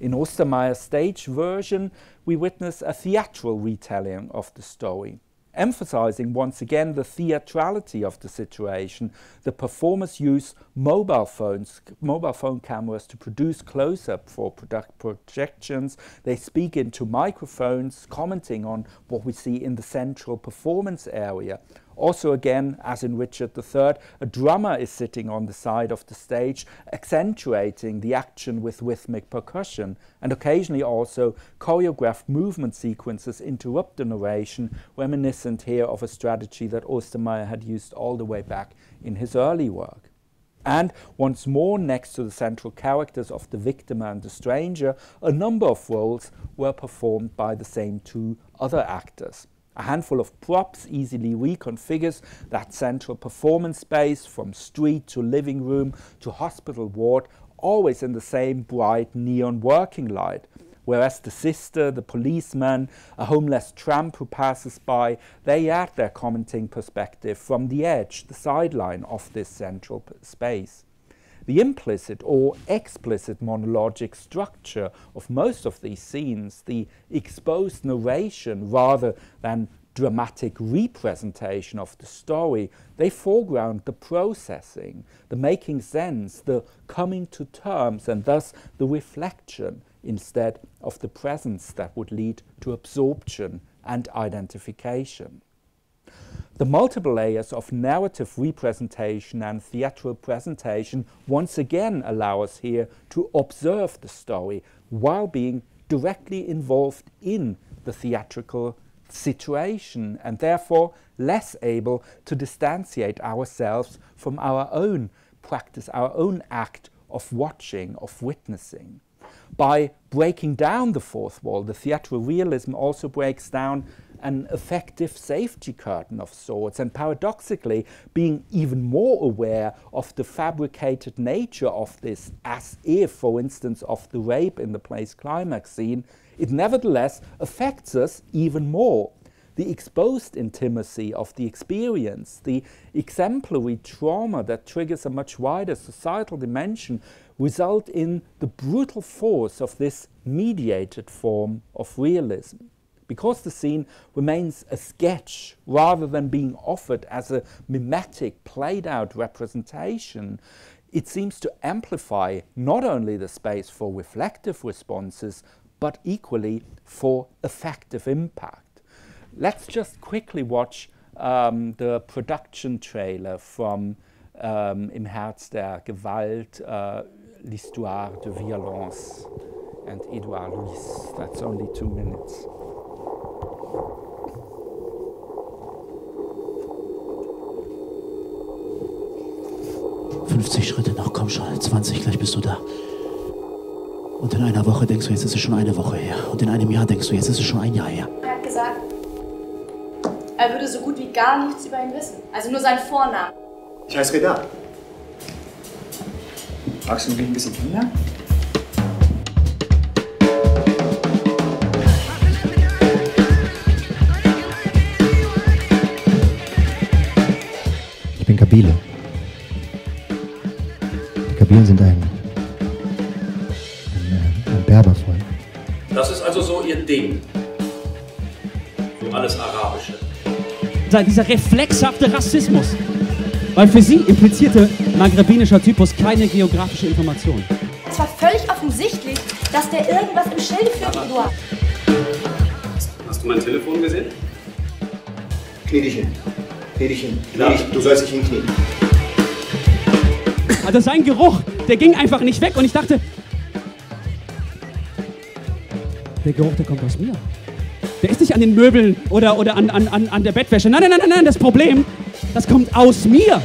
S1: In Ostermeier's stage version, we witness a theatrical retelling of the story emphasizing once again the theatrality of the situation. The performers use mobile phones, mobile phone cameras to produce close-up for product projections. They speak into microphones, commenting on what we see in the central performance area. Also, again, as in Richard III, a drummer is sitting on the side of the stage, accentuating the action with rhythmic percussion, and occasionally also choreographed movement sequences interrupt the narration, reminiscent here of a strategy that Ostermeier had used all the way back in his early work. And once more, next to the central characters of the victim and the stranger, a number of roles were performed by the same two other actors. A handful of props easily reconfigures that central performance space from street to living room to hospital ward, always in the same bright neon working light. Whereas the sister, the policeman, a homeless tramp who passes by, they add their commenting perspective from the edge, the sideline of this central space. The implicit or explicit monologic structure of most of these scenes, the exposed narration rather than dramatic representation of the story, they foreground the processing, the making sense, the coming to terms, and thus the reflection instead of the presence that would lead to absorption and identification. The multiple layers of narrative representation and theatrical presentation once again allow us here to observe the story while being directly involved in the theatrical situation and therefore less able to distantiate ourselves from our own practice, our own act of watching, of witnessing. By breaking down the fourth wall, the theatrical realism also breaks down an effective safety curtain of sorts, and paradoxically, being even more aware of the fabricated nature of this, as if, for instance, of the rape in the play's climax scene, it nevertheless affects us even more. The exposed intimacy of the experience, the exemplary trauma that triggers a much wider societal dimension, result in the brutal force of this mediated form of realism because the scene remains a sketch rather than being offered as a mimetic, played out representation, it seems to amplify not only the space for reflective responses, but equally for effective impact. Let's just quickly watch um, the production trailer from um, Im Herz der Gewalt, uh, l'histoire de violence, and Edouard Louis. That's only two minutes.
S15: 50 Schritte noch, komm schon, 20, gleich bist du da. Und in einer Woche denkst du, jetzt ist es schon eine Woche her. Und in einem Jahr denkst du, jetzt ist es schon ein Jahr her.
S14: Er hat gesagt, er würde so gut wie gar nichts über ihn wissen. Also nur seinen Vornamen.
S9: Ich heiße Reda. Magst du mich ein bisschen kennenlernen?
S16: Kabile. Die Kabilen sind ein, ein, ein Berbervolk.
S17: Das ist also so Ihr Ding. So alles Arabische.
S7: Dieser reflexhafte Rassismus. Weil für sie implizierte maghrebinischer Typus keine geografische Information.
S14: Es war völlig offensichtlich, dass der irgendwas im Schilde führt, Eduard.
S17: Hast du mein Telefon gesehen?
S9: Knie dich hin. Knie dich hin. Knie dich. Du sollst dich hinknien.
S7: Also sein Geruch, der ging einfach nicht weg und ich dachte, der Geruch, der kommt aus mir. Der ist nicht an den Möbeln oder, oder an, an, an, an der Bettwäsche. Nein, nein, nein, nein, nein, das Problem, das kommt aus mir.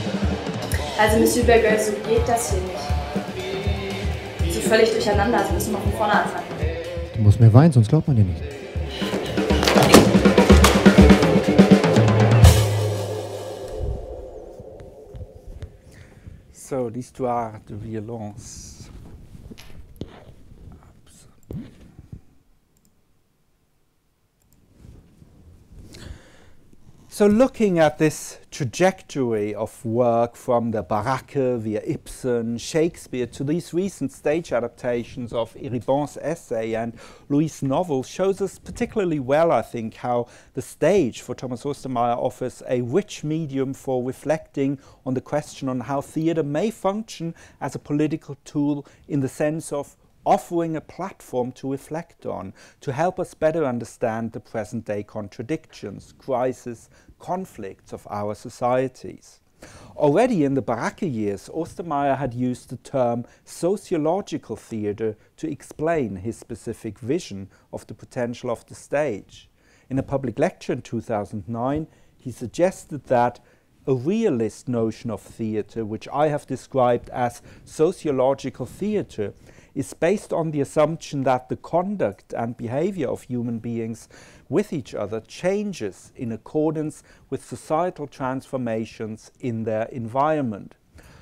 S14: Also, Monsieur Berger, so geht das hier nicht. So völlig durcheinander, Sie müssen mal von vorne anfangen.
S16: Du musst mehr weinen, sonst glaubt man dir nicht.
S1: So, l'histoire de violence. So, looking at this trajectory of work from the Baracke via Ibsen, Shakespeare to these recent stage adaptations of Eribon's essay and Louis' novel shows us particularly well, I think, how the stage for Thomas Ostermeier offers a rich medium for reflecting on the question on how theatre may function as a political tool in the sense of offering a platform to reflect on, to help us better understand the present day contradictions, crises, conflicts of our societies. Already in the Baracke years, Ostermeier had used the term sociological theatre to explain his specific vision of the potential of the stage. In a public lecture in 2009, he suggested that a realist notion of theatre, which I have described as sociological theatre, is based on the assumption that the conduct and behavior of human beings with each other changes in accordance with societal transformations in their environment.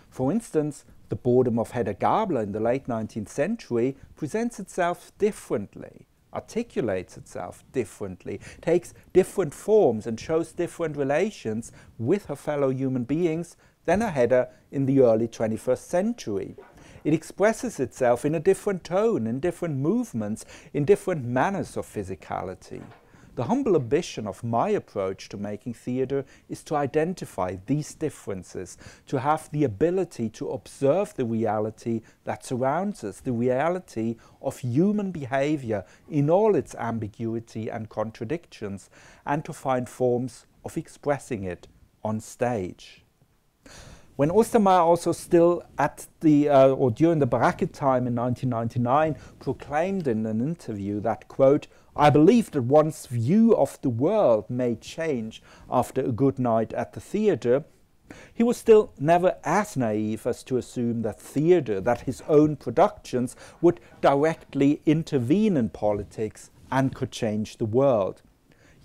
S1: For instance, the boredom of Hedda Gabler in the late 19th century presents itself differently, articulates itself differently, takes different forms and shows different relations with her fellow human beings than a Hedda in the early 21st century. It expresses itself in a different tone, in different movements, in different manners of physicality. The humble ambition of my approach to making theatre is to identify these differences, to have the ability to observe the reality that surrounds us, the reality of human behavior in all its ambiguity and contradictions, and to find forms of expressing it on stage. When Ostermeier also still at the, uh, or during the Baracke time in 1999, proclaimed in an interview that, quote, I believe that one's view of the world may change after a good night at the theatre, he was still never as naive as to assume that theatre, that his own productions, would directly intervene in politics and could change the world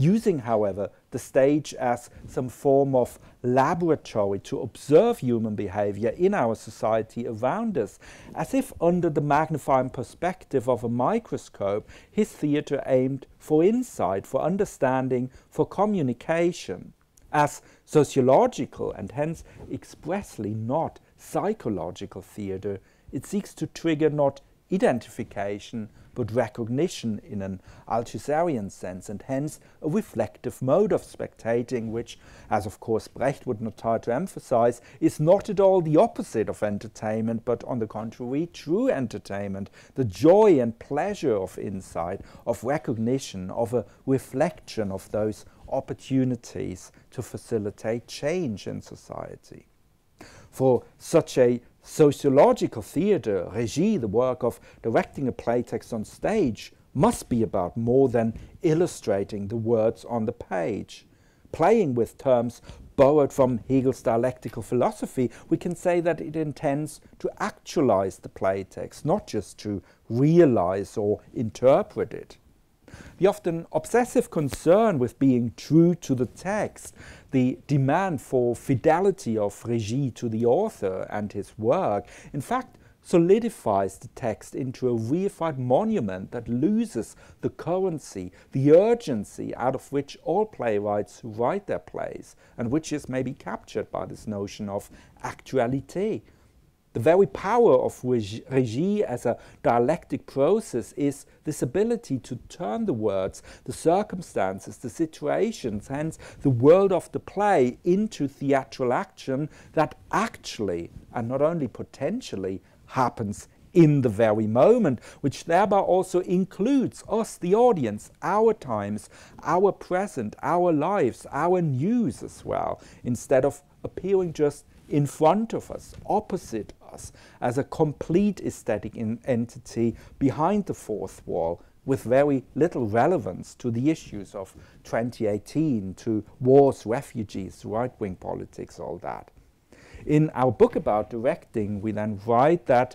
S1: using, however, the stage as some form of laboratory to observe human behavior in our society around us, as if under the magnifying perspective of a microscope, his theatre aimed for insight, for understanding, for communication. As sociological and hence expressly not psychological theatre, it seeks to trigger not identification but recognition in an Althusserian sense, and hence a reflective mode of spectating, which, as of course Brecht would not tire to emphasize, is not at all the opposite of entertainment, but on the contrary, true entertainment, the joy and pleasure of insight, of recognition, of a reflection of those opportunities to facilitate change in society. For such a sociological theatre, regie, the work of directing a playtext on stage, must be about more than illustrating the words on the page. Playing with terms borrowed from Hegel's dialectical philosophy, we can say that it intends to actualize the playtext, not just to realize or interpret it. The often obsessive concern with being true to the text the demand for fidelity of Regie to the author and his work, in fact, solidifies the text into a reified monument that loses the currency, the urgency out of which all playwrights write their plays, and which is maybe captured by this notion of actuality. The very power of regie as a dialectic process is this ability to turn the words, the circumstances, the situations, hence the world of the play into theatrical action that actually, and not only potentially, happens in the very moment, which thereby also includes us, the audience, our times, our present, our lives, our news as well, instead of appearing just in front of us, opposite us, as a complete aesthetic entity behind the fourth wall with very little relevance to the issues of 2018, to wars, refugees, right wing politics, all that. In our book about directing, we then write that,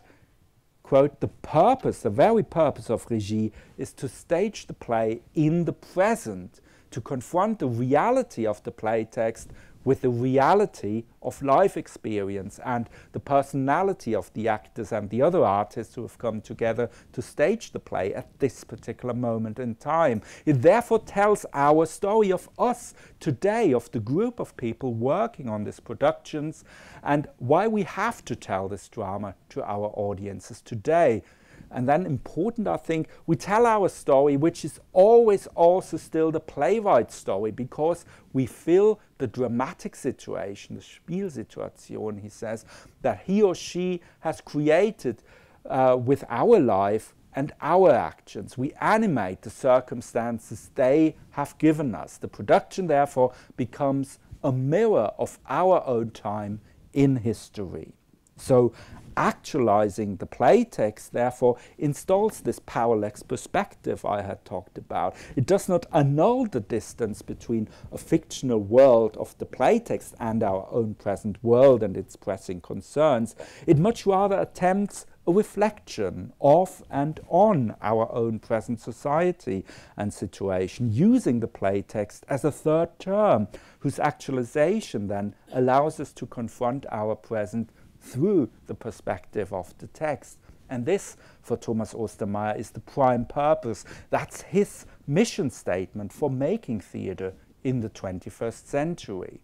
S1: quote, the purpose, the very purpose of Regie is to stage the play in the present, to confront the reality of the play text with the reality of life experience and the personality of the actors and the other artists who have come together to stage the play at this particular moment in time. It therefore tells our story of us today, of the group of people working on these productions, and why we have to tell this drama to our audiences today. And then important, I think, we tell our story, which is always also still the playwright's story, because we fill the dramatic situation, the Spielsituation, he says, that he or she has created uh, with our life and our actions. We animate the circumstances they have given us. The production, therefore, becomes a mirror of our own time in history. So actualizing the play text, therefore, installs this parallax perspective I had talked about. It does not annul the distance between a fictional world of the play text and our own present world and its pressing concerns. It much rather attempts a reflection of and on our own present society and situation, using the play text as a third term, whose actualization then allows us to confront our present through the perspective of the text. And this, for Thomas Ostermeier, is the prime purpose. That's his mission statement for making theatre in the 21st century.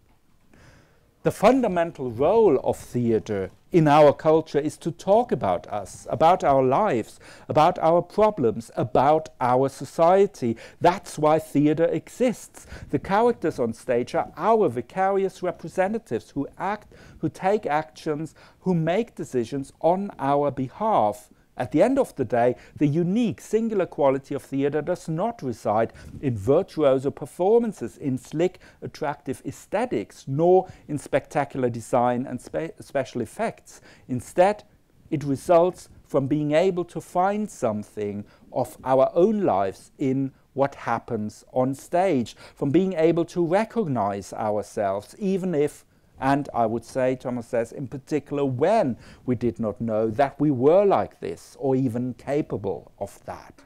S1: The fundamental role of theatre in our culture is to talk about us, about our lives, about our problems, about our society. That's why theatre exists. The characters on stage are our vicarious representatives who act, who take actions, who make decisions on our behalf. At the end of the day, the unique, singular quality of theatre does not reside in virtuoso performances, in slick, attractive aesthetics, nor in spectacular design and spe special effects. Instead, it results from being able to find something of our own lives in what happens on stage, from being able to recognize ourselves, even if and I would say, Thomas says, in particular, when we did not know that we were like this or even capable of that.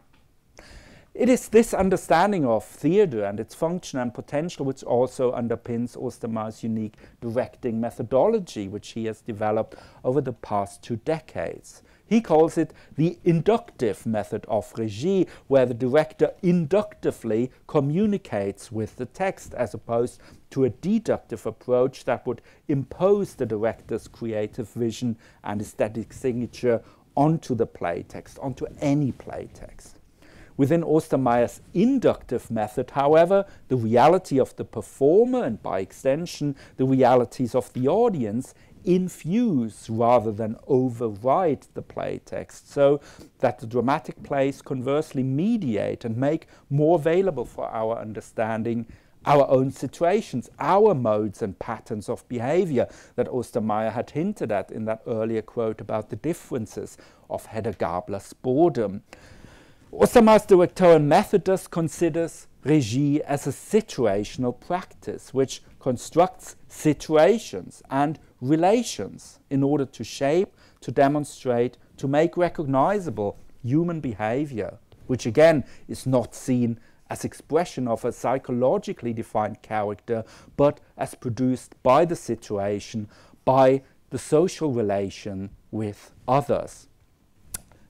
S1: It is this understanding of theatre and its function and potential which also underpins Ostermeier's unique directing methodology, which he has developed over the past two decades. He calls it the inductive method of regie, where the director inductively communicates with the text as opposed to a deductive approach that would impose the director's creative vision and aesthetic signature onto the play text, onto any play text. Within Ostermeier's inductive method, however, the reality of the performer and by extension the realities of the audience infuse rather than override the play text, so that the dramatic plays conversely mediate and make more available for our understanding our own situations, our modes and patterns of behavior that Ostermeier had hinted at in that earlier quote about the differences of Hedda Gabler's boredom. Ostermeier's directorial method thus considers regie as a situational practice which constructs situations and relations in order to shape, to demonstrate, to make recognizable human behavior, which again is not seen as expression of a psychologically defined character, but as produced by the situation, by the social relation with others.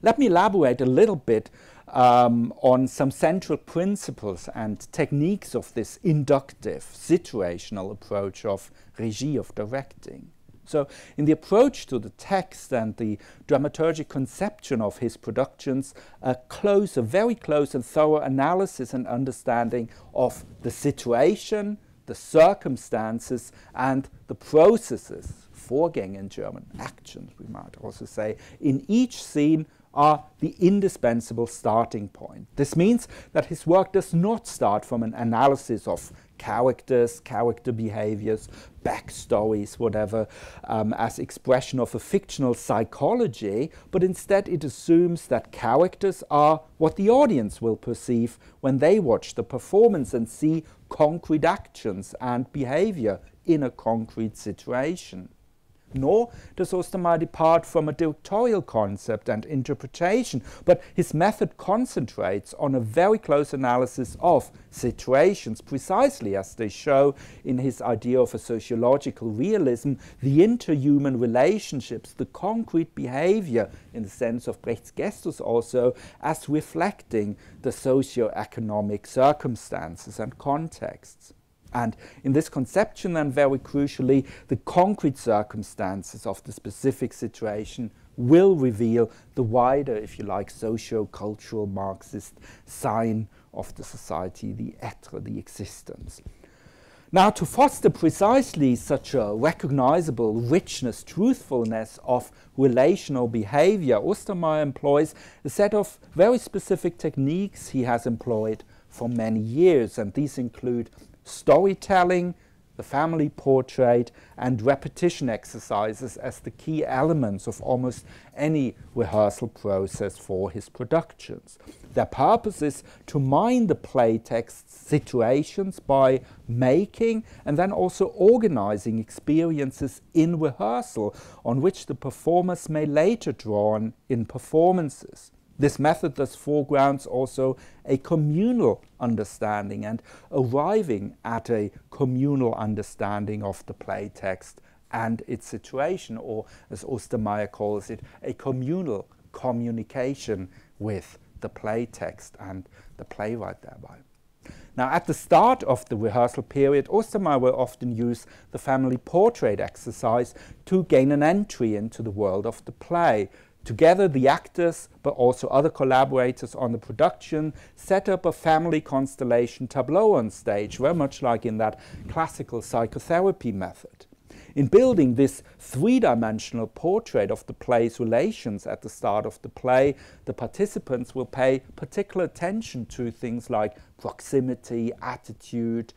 S1: Let me elaborate a little bit um, on some central principles and techniques of this inductive, situational approach of regie, of directing. So, in the approach to the text and the dramaturgic conception of his productions, a close, a very close and thorough analysis and understanding of the situation, the circumstances, and the processes, Vorgänge in German, actions, we might also say, in each scene are the indispensable starting point. This means that his work does not start from an analysis of characters, character behaviors, backstories, whatever, um, as expression of a fictional psychology, but instead it assumes that characters are what the audience will perceive when they watch the performance and see concrete actions and behavior in a concrete situation. Nor does Ostermeier depart from a directorial concept and interpretation, but his method concentrates on a very close analysis of situations, precisely as they show in his idea of a sociological realism, the interhuman relationships, the concrete behavior, in the sense of Brecht's Gestus also, as reflecting the socio-economic circumstances and contexts. And in this conception, then very crucially, the concrete circumstances of the specific situation will reveal the wider, if you like, socio-cultural Marxist sign of the society, the être, the existence. Now, to foster precisely such a recognizable richness, truthfulness of relational behavior, Ostermeier employs a set of very specific techniques he has employed for many years, and these include storytelling, the family portrait, and repetition exercises as the key elements of almost any rehearsal process for his productions. Their purpose is to mine the playtext situations by making and then also organizing experiences in rehearsal on which the performers may later draw on in performances. This method thus foregrounds also a communal understanding and arriving at a communal understanding of the play text and its situation, or as Ostermeier calls it, a communal communication with the play text and the playwright thereby. Now, at the start of the rehearsal period, Ostermeier will often use the family portrait exercise to gain an entry into the world of the play, Together, the actors, but also other collaborators on the production, set up a family constellation tableau on stage, very much like in that classical psychotherapy method. In building this three-dimensional portrait of the play's relations at the start of the play, the participants will pay particular attention to things like proximity, attitude,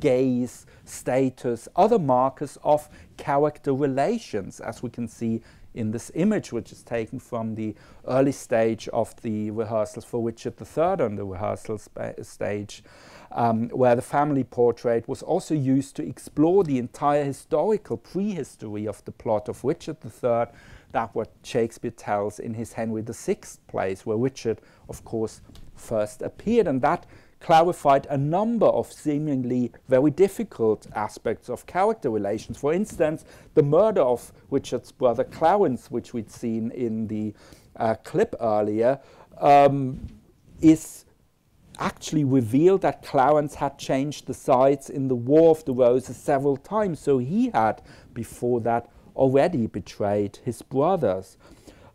S1: gaze, status, other markers of character relations, as we can see in this image, which is taken from the early stage of the rehearsals for Richard III on the rehearsal stage, um, where the family portrait was also used to explore the entire historical prehistory of the plot of Richard III, that what Shakespeare tells in his Henry VI plays, where Richard, of course, first appeared. And that clarified a number of seemingly very difficult aspects of character relations. For instance, the murder of Richard's brother Clarence, which we'd seen in the uh, clip earlier, um, is actually revealed that Clarence had changed the sides in the War of the Roses several times. So he had, before that, already betrayed his brothers.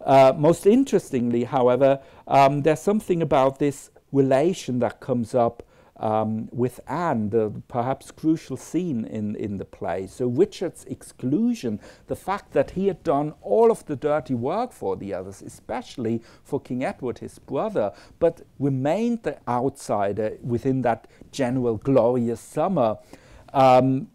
S1: Uh, most interestingly, however, um, there's something about this relation that comes up um, with Anne, the perhaps crucial scene in, in the play. So Richard's exclusion, the fact that he had done all of the dirty work for the others, especially for King Edward, his brother, but remained the outsider within that general glorious summer. Um,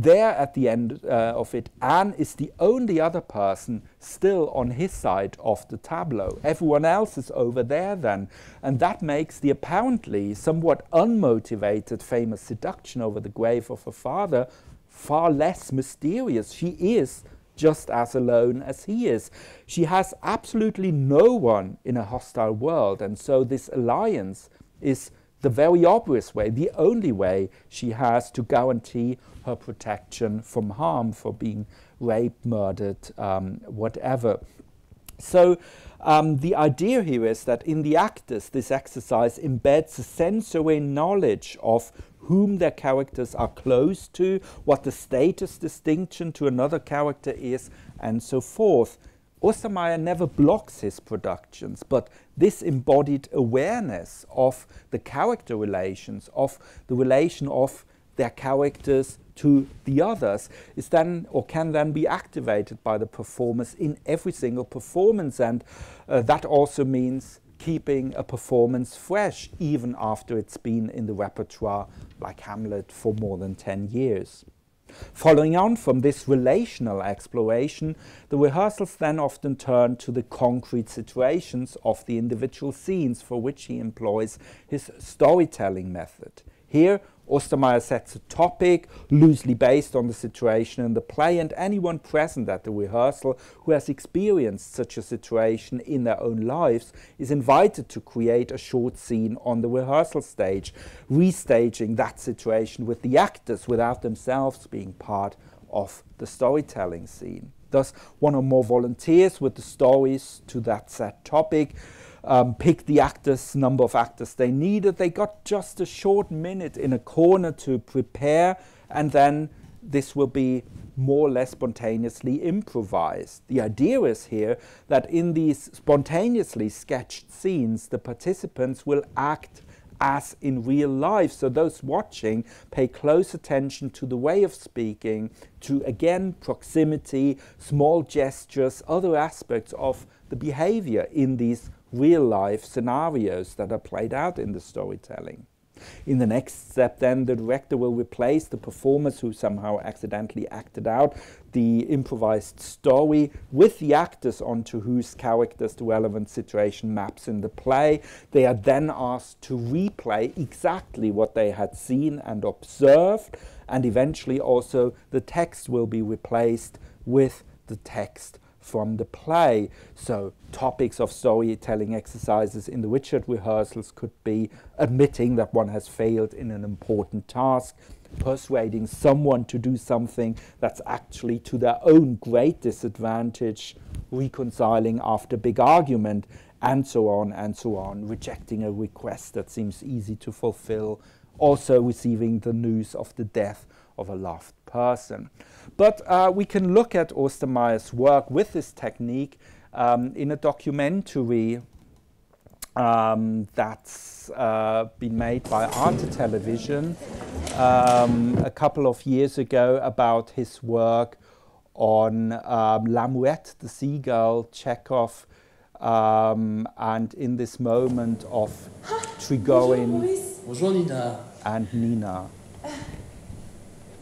S1: there at the end uh, of it, Anne is the only other person still on his side of the tableau. Everyone else is over there then. And that makes the apparently somewhat unmotivated famous seduction over the grave of her father far less mysterious. She is just as alone as he is. She has absolutely no one in a hostile world, and so this alliance is the very obvious way, the only way she has to guarantee her protection from harm for being raped, murdered, um, whatever. So um, the idea here is that in the actors, this exercise embeds a sensory knowledge of whom their characters are close to, what the status distinction to another character is, and so forth. Ostermeier never blocks his productions, but this embodied awareness of the character relations, of the relation of their characters to the others, is then or can then be activated by the performers in every single performance. And uh, that also means keeping a performance fresh even after it's been in the repertoire, like Hamlet, for more than 10 years. Following on from this relational exploration, the rehearsals then often turn to the concrete situations of the individual scenes for which he employs his storytelling method. Here, Ostermeier sets a topic loosely based on the situation in the play, and anyone present at the rehearsal who has experienced such a situation in their own lives is invited to create a short scene on the rehearsal stage, restaging that situation with the actors without themselves being part of the storytelling scene. Thus, one or more volunteers with the stories to that set topic um, pick the actors, number of actors they needed. They got just a short minute in a corner to prepare, and then this will be more or less spontaneously improvised. The idea is here that in these spontaneously sketched scenes, the participants will act as in real life. So those watching pay close attention to the way of speaking, to again proximity, small gestures, other aspects of the behavior in these real life scenarios that are played out in the storytelling. In the next step, then, the director will replace the performers who somehow accidentally acted out the improvised story with the actors onto whose characters the relevant situation maps in the play. They are then asked to replay exactly what they had seen and observed, and eventually also the text will be replaced with the text from the play. So, topics of storytelling exercises in the Richard rehearsals could be admitting that one has failed in an important task, persuading someone to do something that's actually to their own great disadvantage, reconciling after big argument, and so on and so on, rejecting a request that seems easy to fulfill, also receiving the news of the death of a loved person. But uh, we can look at Ostermeier's work with this technique um, in a documentary um, that's uh, been made by Arte Television um, a couple of years ago about his work on um, La Mouette, the seagull, Chekhov, um, and in this moment of Trigorin
S17: Bonjour Nina.
S1: and Nina.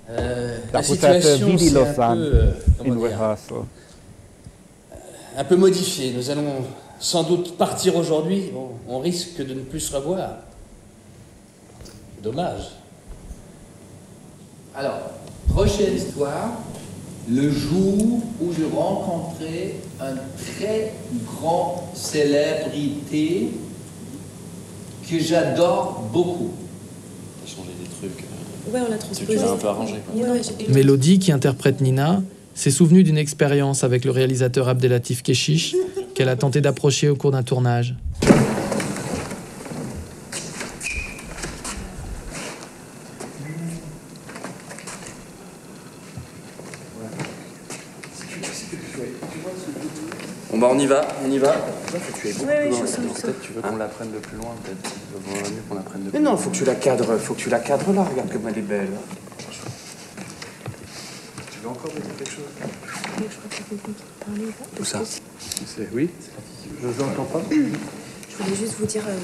S17: Euh, la situation un peu, euh,
S1: rehearsal.
S17: un peu modifiée. Nous allons sans doute partir aujourd'hui. Bon, on risque de ne plus se revoir. Dommage.
S18: Alors, prochaine histoire, le jour où je rencontrais un très grand célébrité que j'adore beaucoup.
S19: changer des trucs.
S20: Ouais, on l'a
S19: Tu
S20: transposé.
S19: l'as un peu arrangé. quoi.
S20: Ouais, ouais, j'ai-
S21: Mélodie, qui interprète Nina, s'est souvenue d'une expérience avec le réalisateur Abdelatif Keshish qu'elle a tenté d'approcher au cours d'un tournage.
S19: On y va, on y va.
S18: tu es beaucoup là. Peut-être
S19: tu veux qu'on la prenne de plus loin, peut-être? Il vaudrait mieux qu'on la prenne de plus
S18: Mais non, faut que tu la cadres, faut que tu la cadres là, regarde comme elle est belle.
S19: Tu veux encore me dire quelque chose?
S20: Je crois que c'est quelqu'un qui parlait.
S19: Où ça?
S18: C'est oui Je vous entends pas.
S20: Je voulais juste vous dire euh,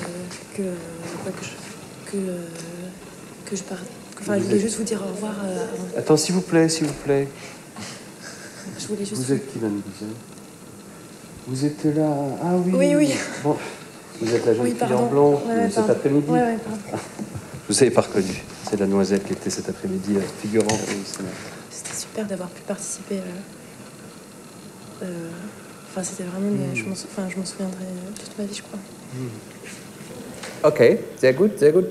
S20: que, bah, que je, que, euh, que je pars. Enfin, je voulais
S18: êtes-
S20: juste vous dire au revoir euh, avant.
S18: Attends, s'il vous plaît, s'il vous plaît.
S20: Je voulais juste.
S18: Vous êtes qui, mademoiselle Vous êtes là Ah oui
S20: Oui, oui.
S18: Bon, vous êtes la jeune
S20: Oui,
S18: fille
S20: pardon.
S18: en blond
S20: Ouais,
S18: cet après-midi
S20: Ouais, ouais, pardon.
S18: Je vous avais pas reconnu. C'est la noisette qui était cet après-midi euh, figurant au cinéma.
S20: C'était super d'avoir pu participer. euh, euh, Enfin, c'était vraiment. des- je m'en sou- enfin, souviendrai toute ma vie, je crois.
S18: Okay, sehr gut, sehr gut.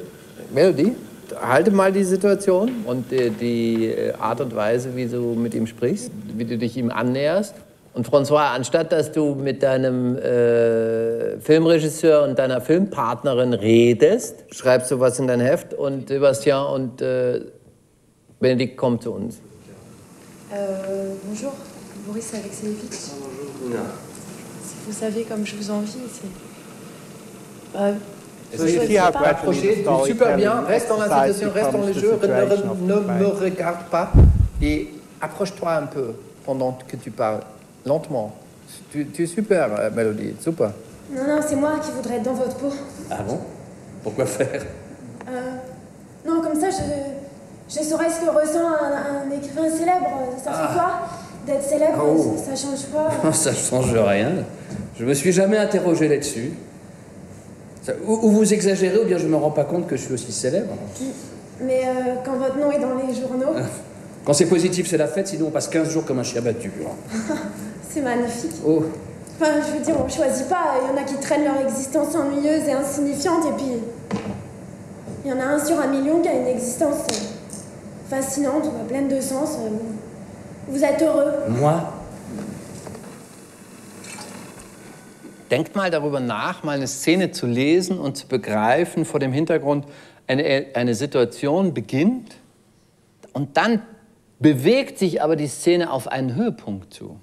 S18: Melody, halte mal die Situation und äh, die äh, Art und Weise, wie du mit ihm sprichst, wie du dich ihm annäherst. Und François, anstatt dass du mit deinem äh, Filmregisseur und deiner Filmpartnerin redest, schreibst du was in dein Heft und Sebastian und äh, Benedikt kommen zu uns.
S20: Euh, bonjour, Boris Alexeyevich. Si vous savez comme je vous envie, c'est. Bah,
S18: super bien, reste dans la situation, reste dans le jeu, ne, ne me regarde pas et approche-toi un peu pendant que tu parles, lentement. Tu, tu es super, euh, Mélodie, super.
S22: Non, non, c'est moi qui voudrais être dans votre peau.
S18: Ah bon? Pourquoi faire?
S22: Euh, non, comme ça, je, je saurais ce que ressent un, un écrivain célèbre. Ça fait
S18: Ah.
S22: quoi? D'être célèbre,
S18: Oh.
S22: ça, ça change quoi?
S18: Ça ne change rien. Je me suis jamais interrogé là-dessus. Ça- Ou, ou vous exagérez, ou bien je ne me rends pas compte que je suis aussi célèbre.
S22: Mais euh, quand votre nom est dans les journaux,
S17: Quand c'est positif, c'est la fête, sinon on passe 15 jours comme un chien battu.
S22: c'est magnifique.
S17: Oh,
S22: Enfin, je veux dire, on choisit pas. Il y en a qui traînent leur existence ennuyeuse et insignifiante, et puis. Il y en a un sur un million qui a une existence euh, fascinante, pleine de sens. euh, Vous êtes heureux.
S17: moi
S18: Denkt mal darüber nach, mal eine Szene zu lesen und zu begreifen vor dem Hintergrund, eine, eine Situation beginnt und dann bewegt sich aber die Szene auf einen Höhepunkt zu.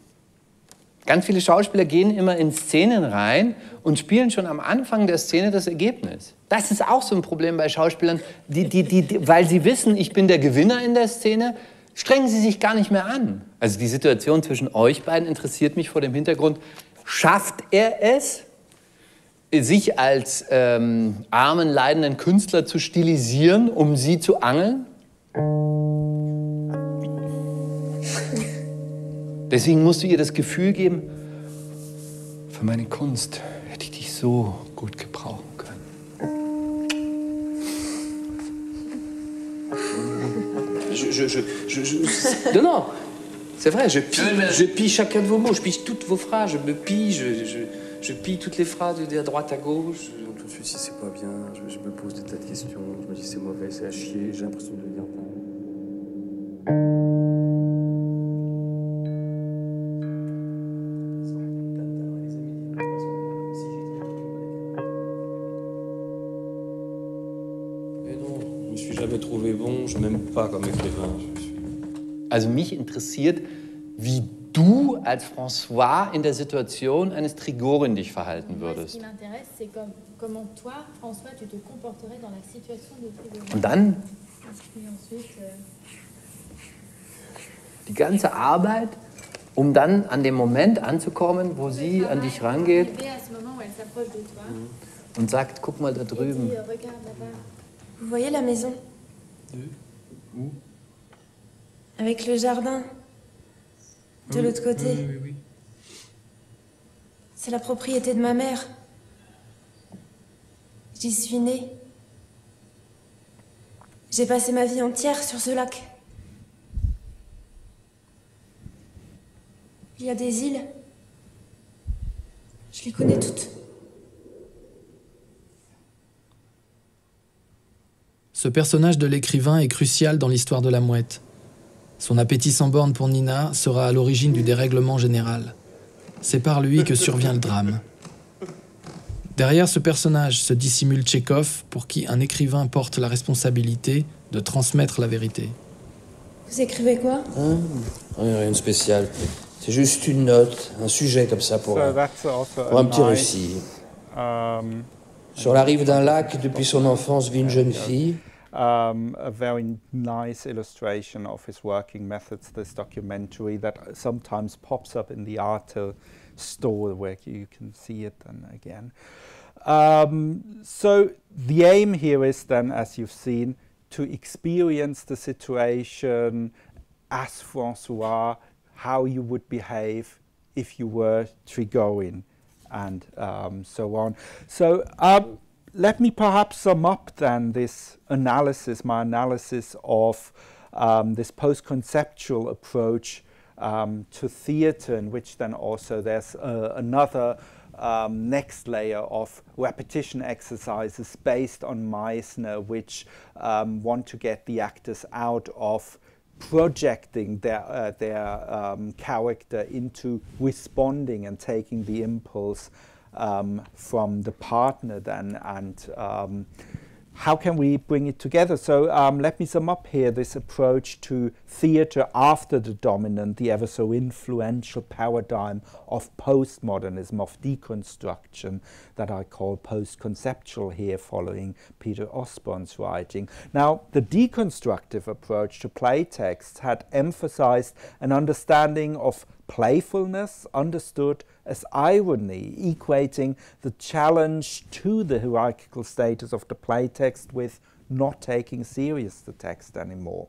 S18: Ganz viele Schauspieler gehen immer in Szenen rein und spielen schon am Anfang der Szene das Ergebnis. Das ist auch so ein Problem bei Schauspielern, die, die, die, weil sie wissen, ich bin der Gewinner in der Szene, strengen sie sich gar nicht mehr an. Also die Situation zwischen euch beiden interessiert mich vor dem Hintergrund, schafft er es, sich als ähm, armen, leidenden Künstler zu stilisieren, um sie zu angeln? Deswegen musst du ihr das Gefühl geben, für meine Kunst hätte ich dich so gut gebrauchen können.
S17: je, je, je, je- je- Non, non, c'est vrai, je pille, je pille chacun de vos mots, je pille toutes vos phrases, je me pille, je, je, je pille toutes les phrases de à droite à gauche.
S19: Tout de suite, si c'est pas bien, je, je me pose des tas de questions. Je me dis c'est mauvais, c'est à chier, j'ai l'impression de le dire.
S17: trouvé bon, je m'aime pas comme écrivain.
S18: Also mich interessiert, wie du als François in der Situation eines Trigorin dich verhalten würdest. Und dann die ganze Arbeit, um dann an dem Moment anzukommen, wo sie an dich rangeht und sagt, guck mal da drüben.
S22: Vous voyez la maison
S17: Où
S22: Avec le jardin. De l'autre côté.
S17: Oui, oui, oui.
S22: C'est la propriété de ma mère. J'y suis née. J'ai passé ma vie entière sur ce lac. Il y a des îles. Je les connais toutes.
S21: Ce personnage de l'écrivain est crucial dans l'histoire de la mouette. Son appétit sans borne pour Nina sera à l'origine du dérèglement général. C'est par lui que survient le drame. Derrière ce personnage se dissimule Tchekhov, pour qui un écrivain porte la responsabilité de transmettre la vérité.
S22: Vous écrivez quoi?
S17: Hein? Rien, de spécial. C'est juste une note, un sujet comme ça pour,
S1: So
S17: un, pour petit
S1: nice,
S17: récit.
S1: um,
S17: Sur la rive d'un lac, depuis son enfance, vit une jeune fille.
S1: Um, a very nice illustration of his working methods, this documentary that sometimes pops up in the Arte store where you can see it then again. Um, so the aim here is then, as you've seen, to experience the situation as Francois, how you would behave if you were Trigorin, and um, so on. So um, let me perhaps sum up then this analysis, my analysis of um, this post-conceptual approach um, to theatre, in which then also there's uh, another um, next layer of repetition exercises based on Meisner, which um, want to get the actors out of projecting their, uh, their um, character into responding and taking the impulse um, from the partner then and um, how can we bring it together? So um, let me sum up here this approach to theatre after the dominant, the ever so influential paradigm of postmodernism, of deconstruction, that I call post-conceptual here, following Peter Osborne's writing. Now, the deconstructive approach to play texts had emphasized an understanding of playfulness understood as irony, equating the challenge to the hierarchical status of the playtext with not taking serious the text anymore.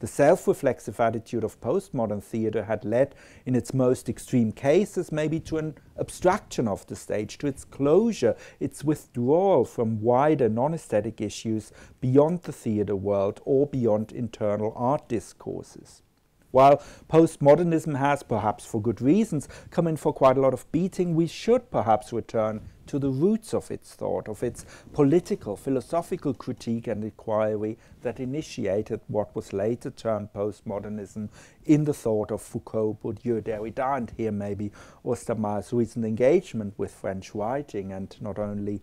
S1: the self reflexive attitude of postmodern theatre had led, in its most extreme cases, maybe to an abstraction of the stage, to its closure, its withdrawal from wider non aesthetic issues beyond the theatre world or beyond internal art discourses. While postmodernism has, perhaps for good reasons, come in for quite a lot of beating, we should perhaps return to the roots of its thought, of its political, philosophical critique and inquiry that initiated what was later termed postmodernism in the thought of Foucault, Bourdieu, Derrida, and here maybe Ostermeier's recent engagement with French writing and not only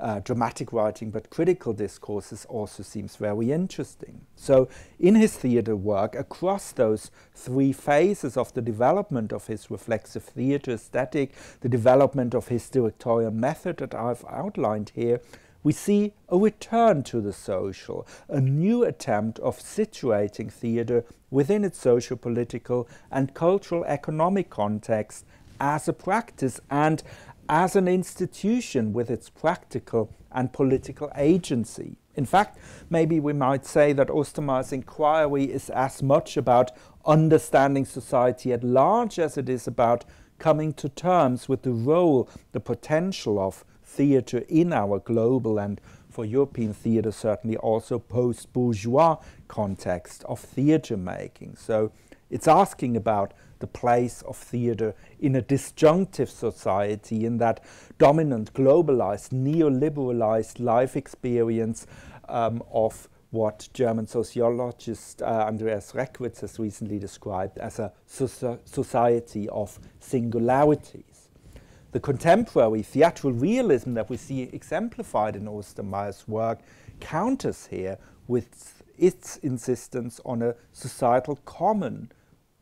S1: uh, dramatic writing, but critical discourses also seems very interesting. So, in his theatre work, across those three phases of the development of his reflexive theatre aesthetic, the development of his directorial method that I've outlined here, we see a return to the social, a new attempt of situating theatre within its social, political, and cultural economic context as a practice and as an institution with its practical and political agency. In fact, maybe we might say that Ostermeier's inquiry is as much about understanding society at large as it is about coming to terms with the role, the potential of theatre in our global and for European theatre certainly also post-bourgeois context of theatre making. So it's asking about the place of theatre in a disjunctive society, in that dominant, globalized, neoliberalized life experience um, of what German sociologist uh, Andreas Reckwitz has recently described as a so society of singularities. The contemporary theatrical realism that we see exemplified in Ostermeier's work counters here with its insistence on a societal common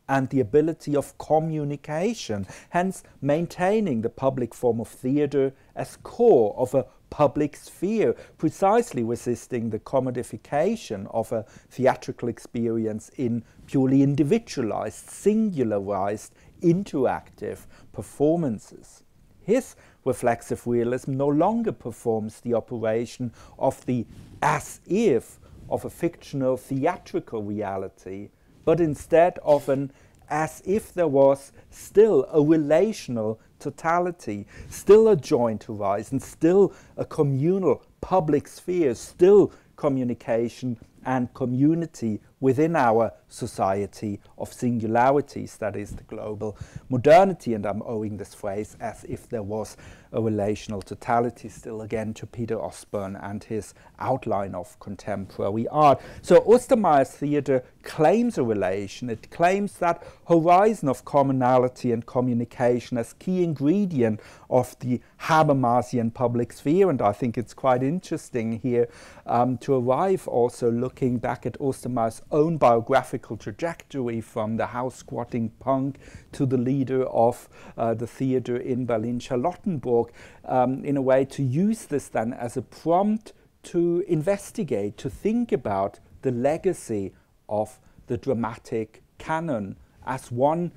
S1: and the ability of communication, hence maintaining the public form of theatre as core of a public sphere, precisely resisting the commodification of a theatrical experience in purely individualized, singularized, interactive performances. His reflexive realism no longer performs the operation of the as if of a fictional theatrical reality, but instead often as if there was still a relational totality, still a joint horizon, still a communal public sphere, still communication and community within our society of singularities, that is the global modernity. And I'm owing this phrase as if there was a relational totality still again to Peter Osborne and his outline of contemporary art. So Ostermeier's theatre claims a relation. It claims that horizon of commonality and communication as key ingredient of the Habermasian public sphere. And I think it's quite interesting here um, to arrive also looking back at Ostermeier's own biographical trajectory from the house squatting punk to the leader of uh, the theatre in Berlin Charlottenburg, um, in a way to use this then as a prompt to investigate, to think about the legacy of the dramatic canon as one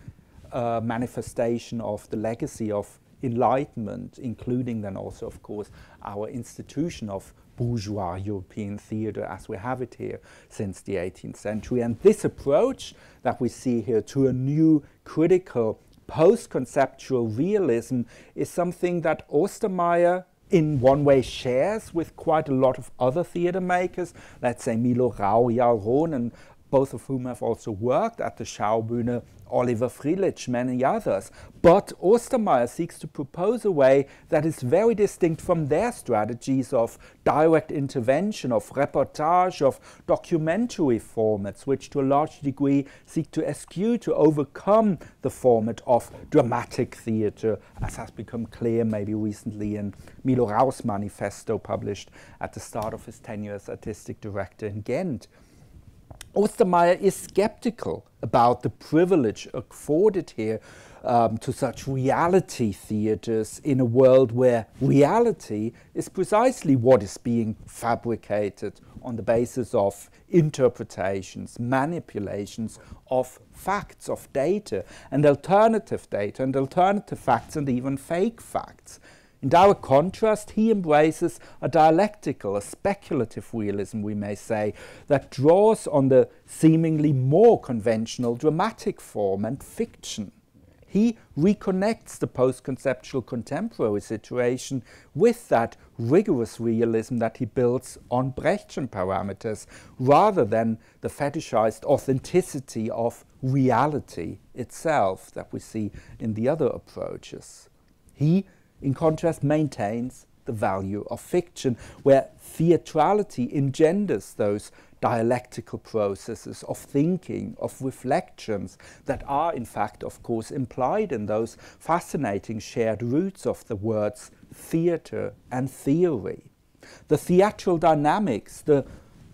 S1: uh, manifestation of the legacy of enlightenment, including then also, of course, our institution of bourgeois European theatre as we have it here since the 18th century. And this approach that we see here to a new critical post-conceptual realism is something that Ostermeier in one way shares with quite a lot of other theatre makers, let's say Milo Rau, Yael Ronen, both of whom have also worked at the Schaubühne Oliver Frljić, many others. But Ostermeier seeks to propose a way that is very distinct from their strategies of direct intervention, of reportage, of documentary formats, which to a large degree seek to eschew, to overcome the format of dramatic theatre, as has become clear maybe recently in Milo Rau's manifesto published at the start of his tenure as artistic director in Ghent. Ostermeier is skeptical about the privilege afforded here um, to such reality theatres in a world where reality is precisely what is being fabricated on the basis of interpretations, manipulations of facts, of data, and alternative data, and alternative facts, and even fake facts. In direct contrast, he embraces a dialectical, a speculative realism, we may say, that draws on the seemingly more conventional dramatic form and fiction. He reconnects the post conceptual contemporary situation with that rigorous realism that he builds on Brechtian parameters rather than the fetishized authenticity of reality itself that we see in the other approaches. He in contrast, maintains the value of fiction, where theatrality engenders those dialectical processes of thinking, of reflections that are, in fact, of course, implied in those fascinating shared roots of the words theatre and theory. The theatrical dynamics, the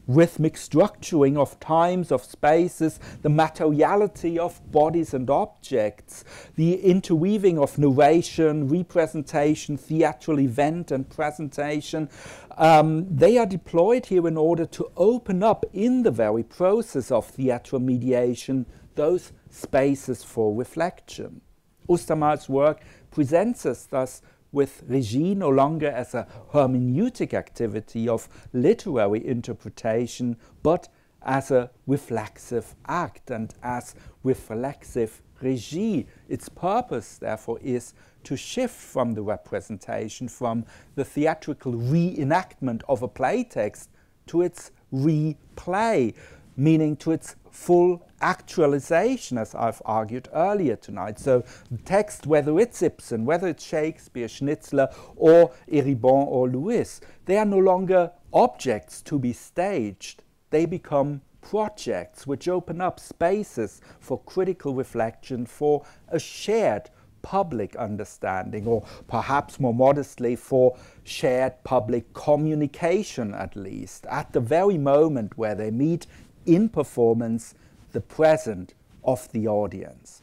S1: rhythmic structuring of times, of spaces, the materiality of bodies and objects, the interweaving of narration, representation, theatrical event, and presentation. Um, they are deployed here in order to open up in the very process of theatrical mediation those spaces for reflection. Ostermeier's work presents us thus with Regie no longer as a hermeneutic activity of literary interpretation, but as a reflexive act and as reflexive regie. Its purpose, therefore, is to shift from the representation, from the theatrical reenactment of a playtext to its replay, meaning to its full actualization, as I've argued earlier tonight. So text, whether it's Ibsen, whether it's Shakespeare, Schnitzler, or Eribon or Louis, they are no longer objects to be staged. They become projects which open up spaces for critical reflection, for a shared public understanding, or perhaps more modestly, for shared public communication at least, at the very moment where they meet in performance the present of the audience.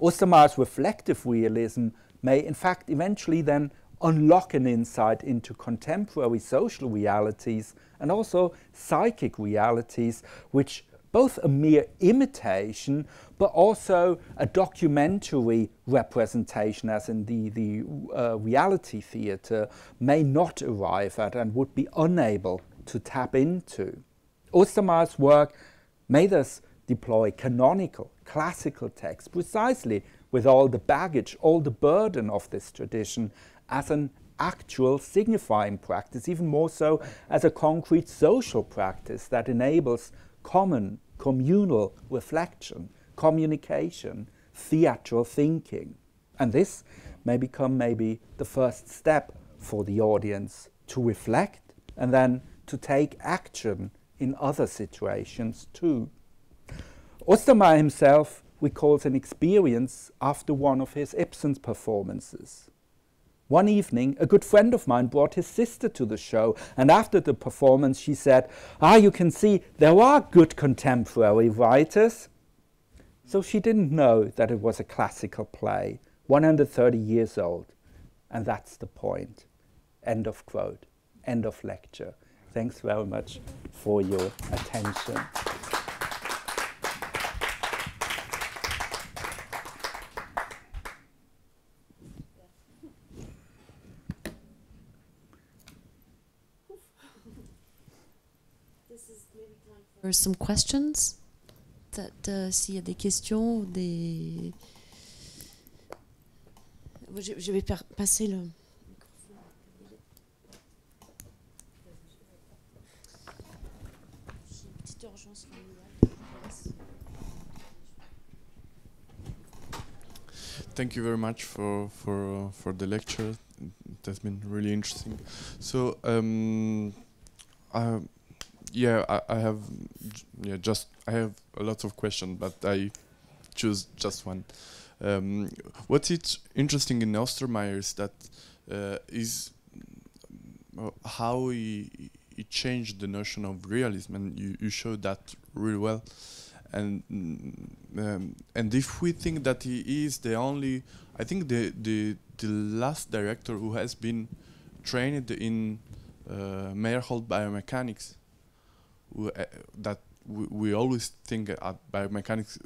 S1: Ostermeier's reflective realism may in fact eventually then unlock an insight into contemporary social realities and also psychic realities which both a mere imitation but also a documentary representation as in the, the uh, reality theatre may not arrive at and would be unable to tap into. Ostermeier's work made us deploy canonical, classical texts precisely with all the baggage, all the burden of this tradition as an actual signifying practice, even more so as a concrete social practice that enables common, communal reflection, communication, theatrical thinking. And this may become maybe the first step for the audience to reflect and then to take action in other situations too. Ostermeier himself recalls an experience after one of his Ibsen's performances. One evening, a good friend of mine brought his sister to the show, and after the performance, she said, Ah, you can see there are good contemporary writers. So she didn't know that it was a classical play, 130 years old. And that's the point. End of quote. End of lecture. Thanks very much for your attention.
S20: For some questions uh, S'il y a des questions des. Je vais passer le.
S23: Thank you very much for for uh, for the lecture. It has been really interesting. So, um, uh, yeah, I, I have yeah just I have a lot of questions, but I choose just one. Um, what's it interesting in Ostermeier is that uh, is uh, how he, he changed the notion of realism, and you, you showed that really well. And um, and if we think that he is the only, I think the the the last director who has been trained in uh, Meyerhold biomechanics, uh, that we, we always think biomechanics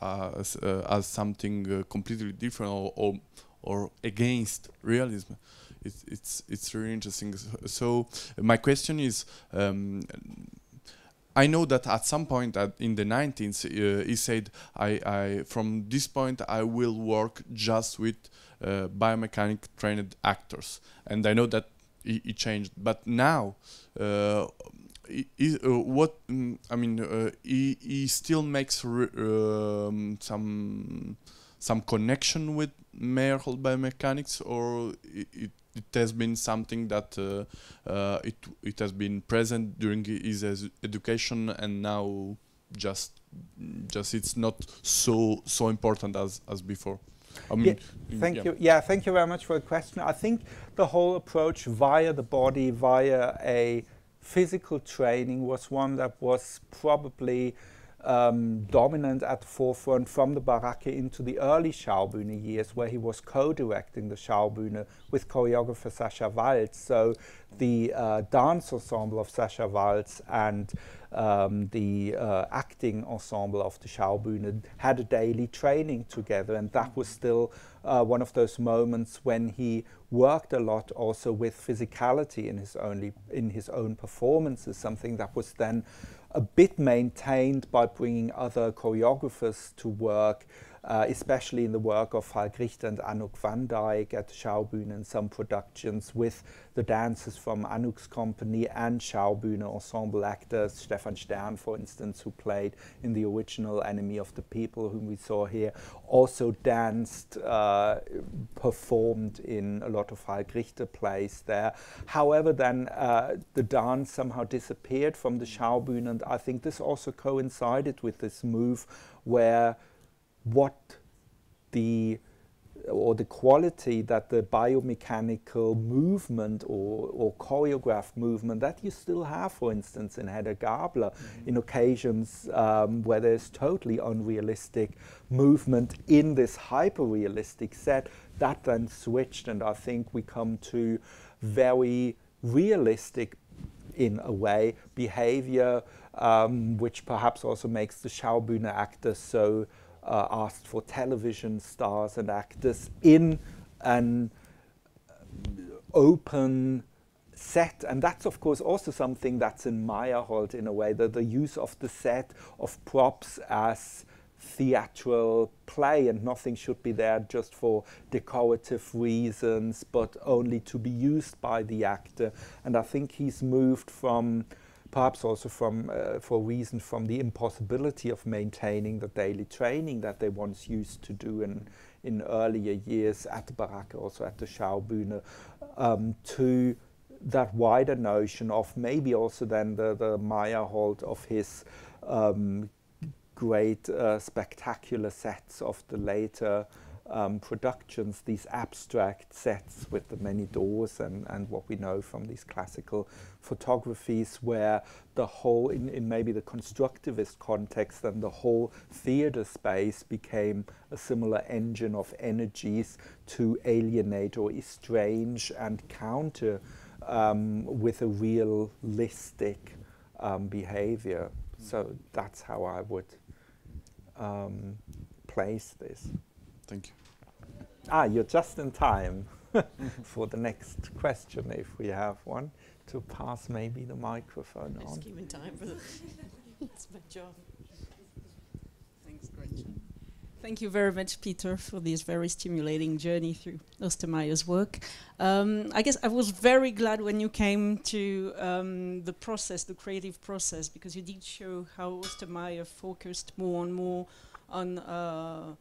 S23: uh, as, uh, as something uh, completely different or, or, or against realism. it's it's it's really interesting. So, so my question is. Um, I know that at some point at, in the 19th, uh, he said, I, I, from this point, I will work just with uh, biomechanic trained actors. And I know that he changed. But now, uh, he, uh, what mm, I mean, uh, he, he still makes um, some some connection with Meyerhold biomechanics, or it, it has been something that uh, uh, it it has been present during his education and now just just it's not so so important as as before
S1: I mean, yeah, thank yeah. you. Yeah, thank you very much for the question. I think the whole approach via the body, via a physical training, was one that was probably um, dominant at the forefront from the Baracke into the early Schaubühne years, where he was co-directing the Schaubühne with choreographer Sasha Waltz. So the uh, dance ensemble of Sasha Waltz and um, the uh, acting ensemble of the Schaubühne had a daily training together, and that was still uh, one of those moments when he worked a lot also with physicality in his only in his own performances, something that was then a bit maintained by bringing other choreographers to work, uh, especially in the work of Falk Richter and Anouk van Dijk at Schaubühne and some productions with the dancers from Anouk's company and Schaubühne ensemble actors, Stefan Stern, for instance, who played in the original Enemy of the People, whom we saw here, also danced, uh, performed in a lot of Falk Richter plays there. However, then uh, the dance somehow disappeared from the Schaubühne, and I think this also coincided with this move where what the or the quality that the biomechanical movement or, or choreographed movement that you still have, for instance, in Hedda Gabler, mm -hmm. in occasions um, where there's totally unrealistic movement in this hyper-realistic set, that then switched, and I think we come to very realistic, in a way, behavior, um, which perhaps also makes the Schaubühne actors so uh, asked for television stars and actors in an open set. And that's of course also something that's in Meyerhold in a way that the use of the set of props as theatrical play. And nothing should be there just for decorative reasons but only to be used by the actor. And I think he's moved from perhaps also from, uh, for a reason from the impossibility of maintaining the daily training that they once used to do in, in earlier years at the Baracke, also at the Schaubühne, um, to that wider notion of maybe also then the, the Meyerhold of his um, great uh, spectacular sets of the later um, productions, these abstract sets with the many doors and, and what we know from these classical photographies where the whole, in, in maybe the constructivist context, then the whole theater space became a similar engine of energies to alienate or estrange and counter um, with a realistic um, behavior. So that's how I would um, place this.
S23: Thank you.
S1: Ah, you're just in time for the next question, if we have one, to pass maybe the microphone
S24: on. Just keep in time for the. It's my job. Thanks, Gretchen. Thank you very much, Peter, for this very stimulating journey through Ostermeier's work. Um, I guess I was very glad when you came to um, the process, the creative process, because you did show how Ostermeier focused more and more on uh,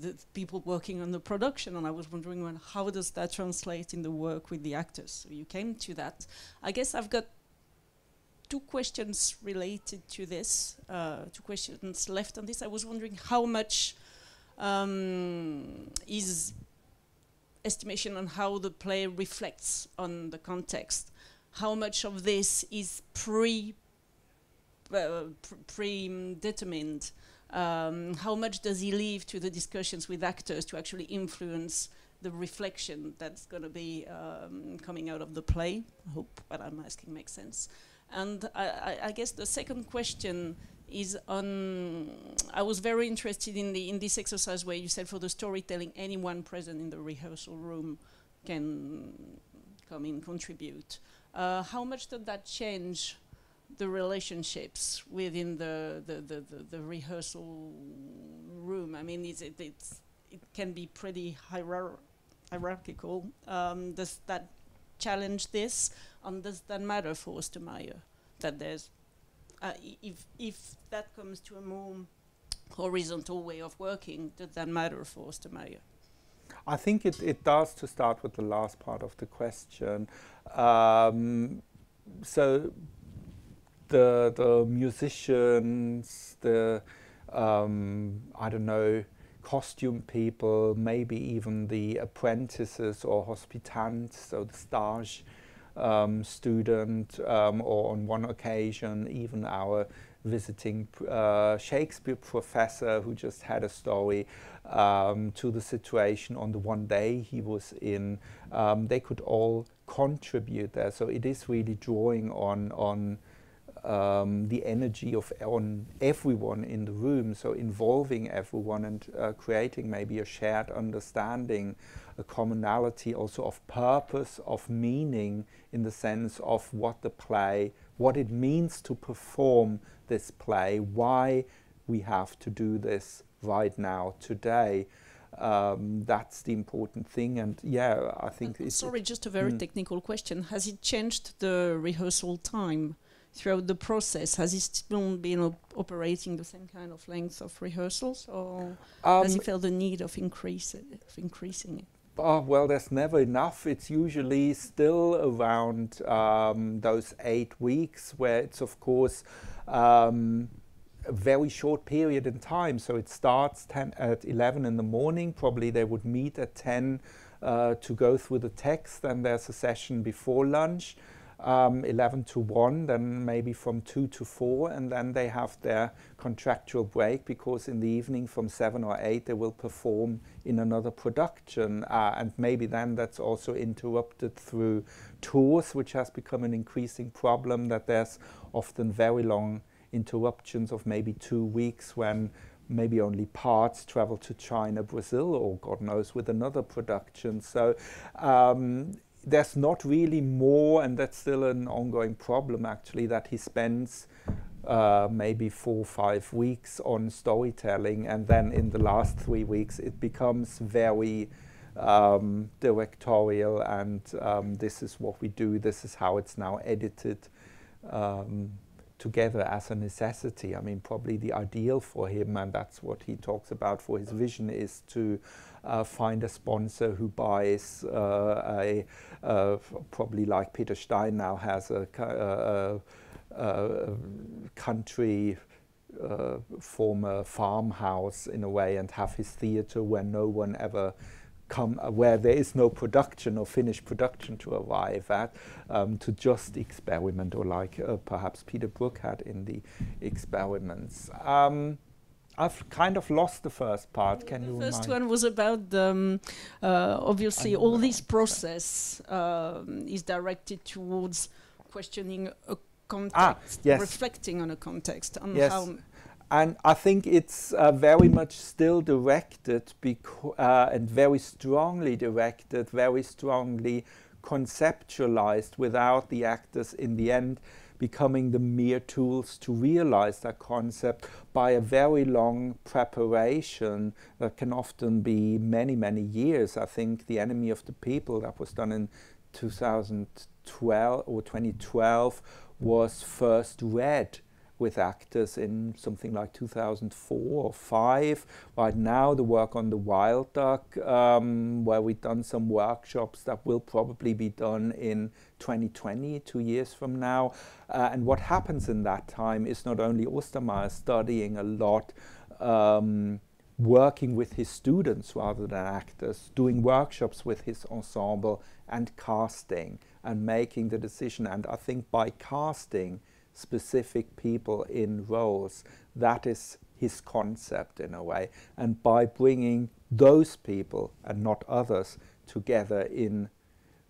S24: the people working on the production, and I was wondering well, how does that translate in the work with the actors? So you came to that. I guess I've got two questions related to this, uh, two questions left on this. I was wondering how much um, is estimation on how the play reflects on the context. How much of this is pre uh, pr predetermined um, how much does he leave to the discussions with actors to actually influence the reflection that's going to be um, coming out of the play? I hope what I'm asking makes sense. And I, I, I, guess the second question is on. I was very interested in the in this exercise where you said for the storytelling, anyone present in the rehearsal room can come in, contribute. Uh, how much did that change the relationships within the, the, the, the, the rehearsal room? I mean, it, it's, it can be pretty hierar hierarchical. Um, does that challenge this? And does that matter for Ostermeier? That there's, uh, if, if that comes to a more horizontal way of working, does that matter for Ostermeier?
S1: I think it, it does to start with the last part of the question. Um, so the the musicians, the um, I don't know, costume people, maybe even the apprentices or hospitants, so the stage um, student, um, or on one occasion even our visiting uh, Shakespeare professor who just had a story um, to the situation on the one day he was in. Um, they could all contribute there, so it is really drawing on on um, the energy of on everyone in the room, so involving everyone and uh, creating maybe a shared understanding, a commonality also of purpose, of meaning in the sense of what the play, what it means to perform this play, why we have to do this right now, today. Um, that's the important thing, and yeah, I think.
S24: Uh, sorry, just a very mm. technical question. Has it changed the rehearsal time? Throughout the process? Has he still been op operating the same kind of length of rehearsals, or um, has he felt the need of, increase it, of increasing it?
S1: Oh, well, there's never enough. It's usually still around um, those eight weeks, where it's, of course, um, a very short period in time. So it starts 10 at 11 in the morning. Probably they would meet at 10 uh, to go through the text. and there's a session before lunch um, 11 to 1, then maybe from 2 to 4, and then they have their contractual break because in the evening from 7 or 8 they will perform in another production. Uh, and maybe then that's also interrupted through tours, which has become an increasing problem that there's often very long interruptions of maybe two weeks when maybe only parts travel to China, Brazil, or God knows with another production. So um, there's not really more, and that's still an ongoing problem actually, that he spends uh, maybe four or five weeks on storytelling, and then in the last three weeks it becomes very um, directorial, and um, this is what we do, this is how it's now edited. Um, together as a necessity. I mean, probably the ideal for him, and that's what he talks about for his vision, is to uh, find a sponsor who buys uh, a, uh, probably like Peter Stein now has a, a country uh, former farmhouse in a way and have his theater where no one ever come uh, where there is no production or finished production to arrive at um, to just experiment or like uh, perhaps Peter Brook had in the experiments. Um, I've kind of lost the first part. Can
S24: the
S1: you?
S24: The first
S1: remind?
S24: one was about um, uh, obviously all this process um, is directed towards questioning a context,
S1: ah, yes.
S24: reflecting on a context, on
S1: yes.
S24: how.
S1: And I think it's uh, very much still directed uh, and very strongly directed, very strongly conceptualized without the actors in the end becoming the mere tools to realize that concept by a very long preparation that can often be many, many years. I think The Enemy of the People, that was done in 2012 or 2012, was first read with actors in something like 2004 or 5. Right now, the work on the Wild Duck, um, where we've done some workshops that will probably be done in 2020, two years from now. Uh, and what happens in that time is not only Ostermeier studying a lot, um, working with his students rather than actors, doing workshops with his ensemble and casting and making the decision. And I think by casting, specific people in roles. That is his concept in a way. And by bringing those people and not others together in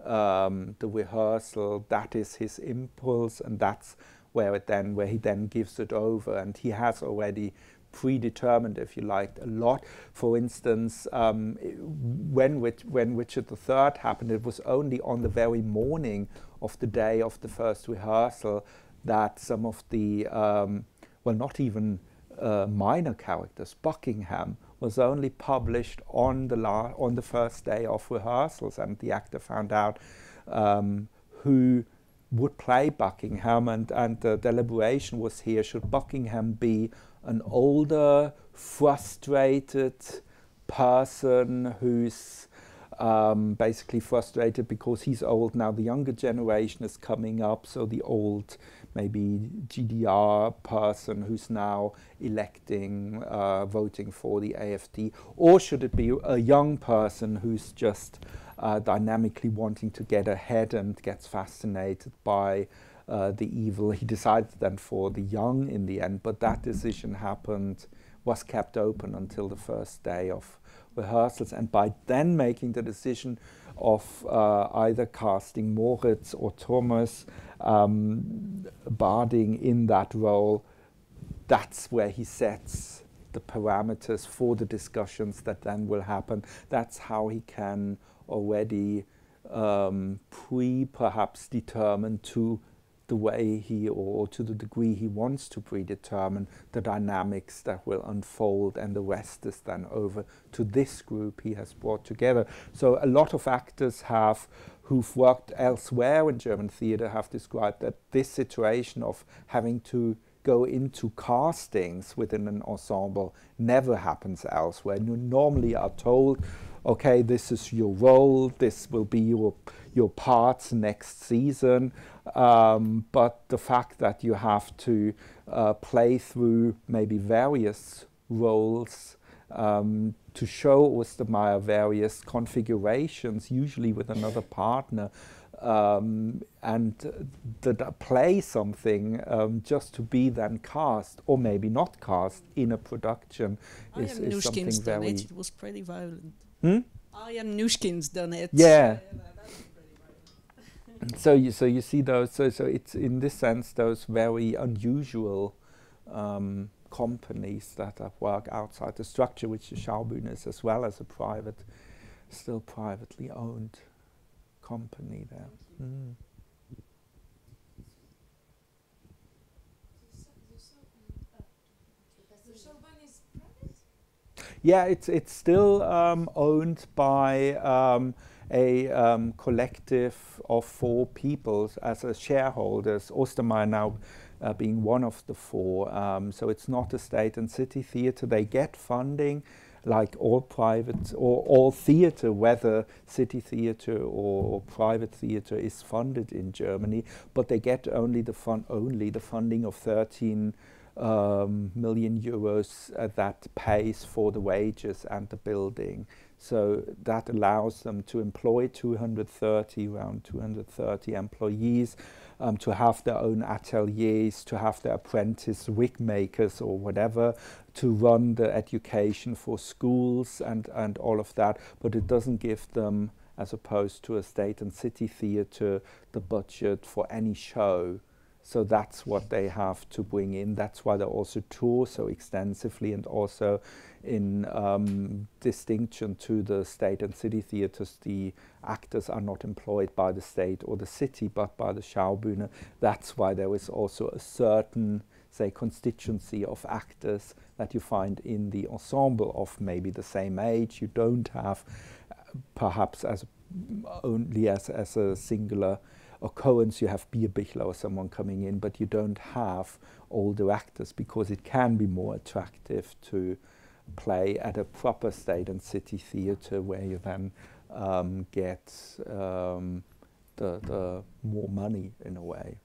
S1: um, the rehearsal, that is his impulse, and that's where it then where he then gives it over. And he has already predetermined, if you like, a lot. For instance, um, when, when Richard III happened, it was only on the very morning of the day of the first rehearsal that some of the, um, well, not even uh, minor characters, Buckingham, was only published on the, on the first day of rehearsals, and the actor found out um, who would play Buckingham, and, and the deliberation was here should Buckingham be an older, frustrated person who's um, basically frustrated because he's old now. The younger generation is coming up, so the old, maybe GDR person who's now electing, uh, voting for the AFD, or should it be a young person who's just uh, dynamically wanting to get ahead and gets fascinated by uh, the evil? He decided then for the young in the end, but that decision happened, was kept open until the first day of rehearsals, and by then making the decision of uh, either casting Moritz or Thomas um, Bading in that role, that's where he sets the parameters for the discussions that then will happen. That's how he can already um, pre perhaps determine to the way he or to the degree he wants to predetermine the dynamics that will unfold and the rest is then over to this group he has brought together. So a lot of actors have who've worked elsewhere in German theatre have described that this situation of having to go into castings within an ensemble never happens elsewhere. You normally are told, okay, this is your role, this will be your your parts next season. Um, but the fact that you have to uh, play through maybe various roles um, to show Ostermeier various configurations, usually with another partner, um, and uh, play something um, just to be then cast, or maybe not cast in a production, is, is something very.
S24: It. it was pretty violent.
S1: Hmm?
S24: Ariane Mnouchkine's done it.
S1: Yeah. so you so you see those so so it's in this sense those very unusual um, companies that work outside the structure which the Schaubühne is as well as a private still privately owned company there. Mm. Yeah, it's it's still um, owned by um, a um, collective of four people as a shareholders. Ostermeier now uh, being one of the four. Um, so it's not a state and city theatre. They get funding like all private or all theatre, whether city theatre or, or, private theatre is funded in Germany, but they get only the fund only the funding of 13 um, million euros uh, that pays for the wages and the building. So that allows them to employ 230, around 230 employees, um, to have their own ateliers, to have their apprentice wig makers or whatever, to run the education for schools and, and all of that. But it doesn't give them, as opposed to a state and city theatre, the budget for any show. So that's what they have to bring in. That's why they also tour so extensively and also in um, distinction to the state and city theatres, the actors are not employed by the state or the city, but by the Schaubühne. That's why there is also a certain, say, constituency of actors that you find in the ensemble of maybe the same age. You don't have, perhaps as only as, as a singular occurrence, you have Bierbichler or someone coming in, but you don't have older actors because it can be more attractive to play at a proper state and city theatre where you then um, get um, the, the more money in a way.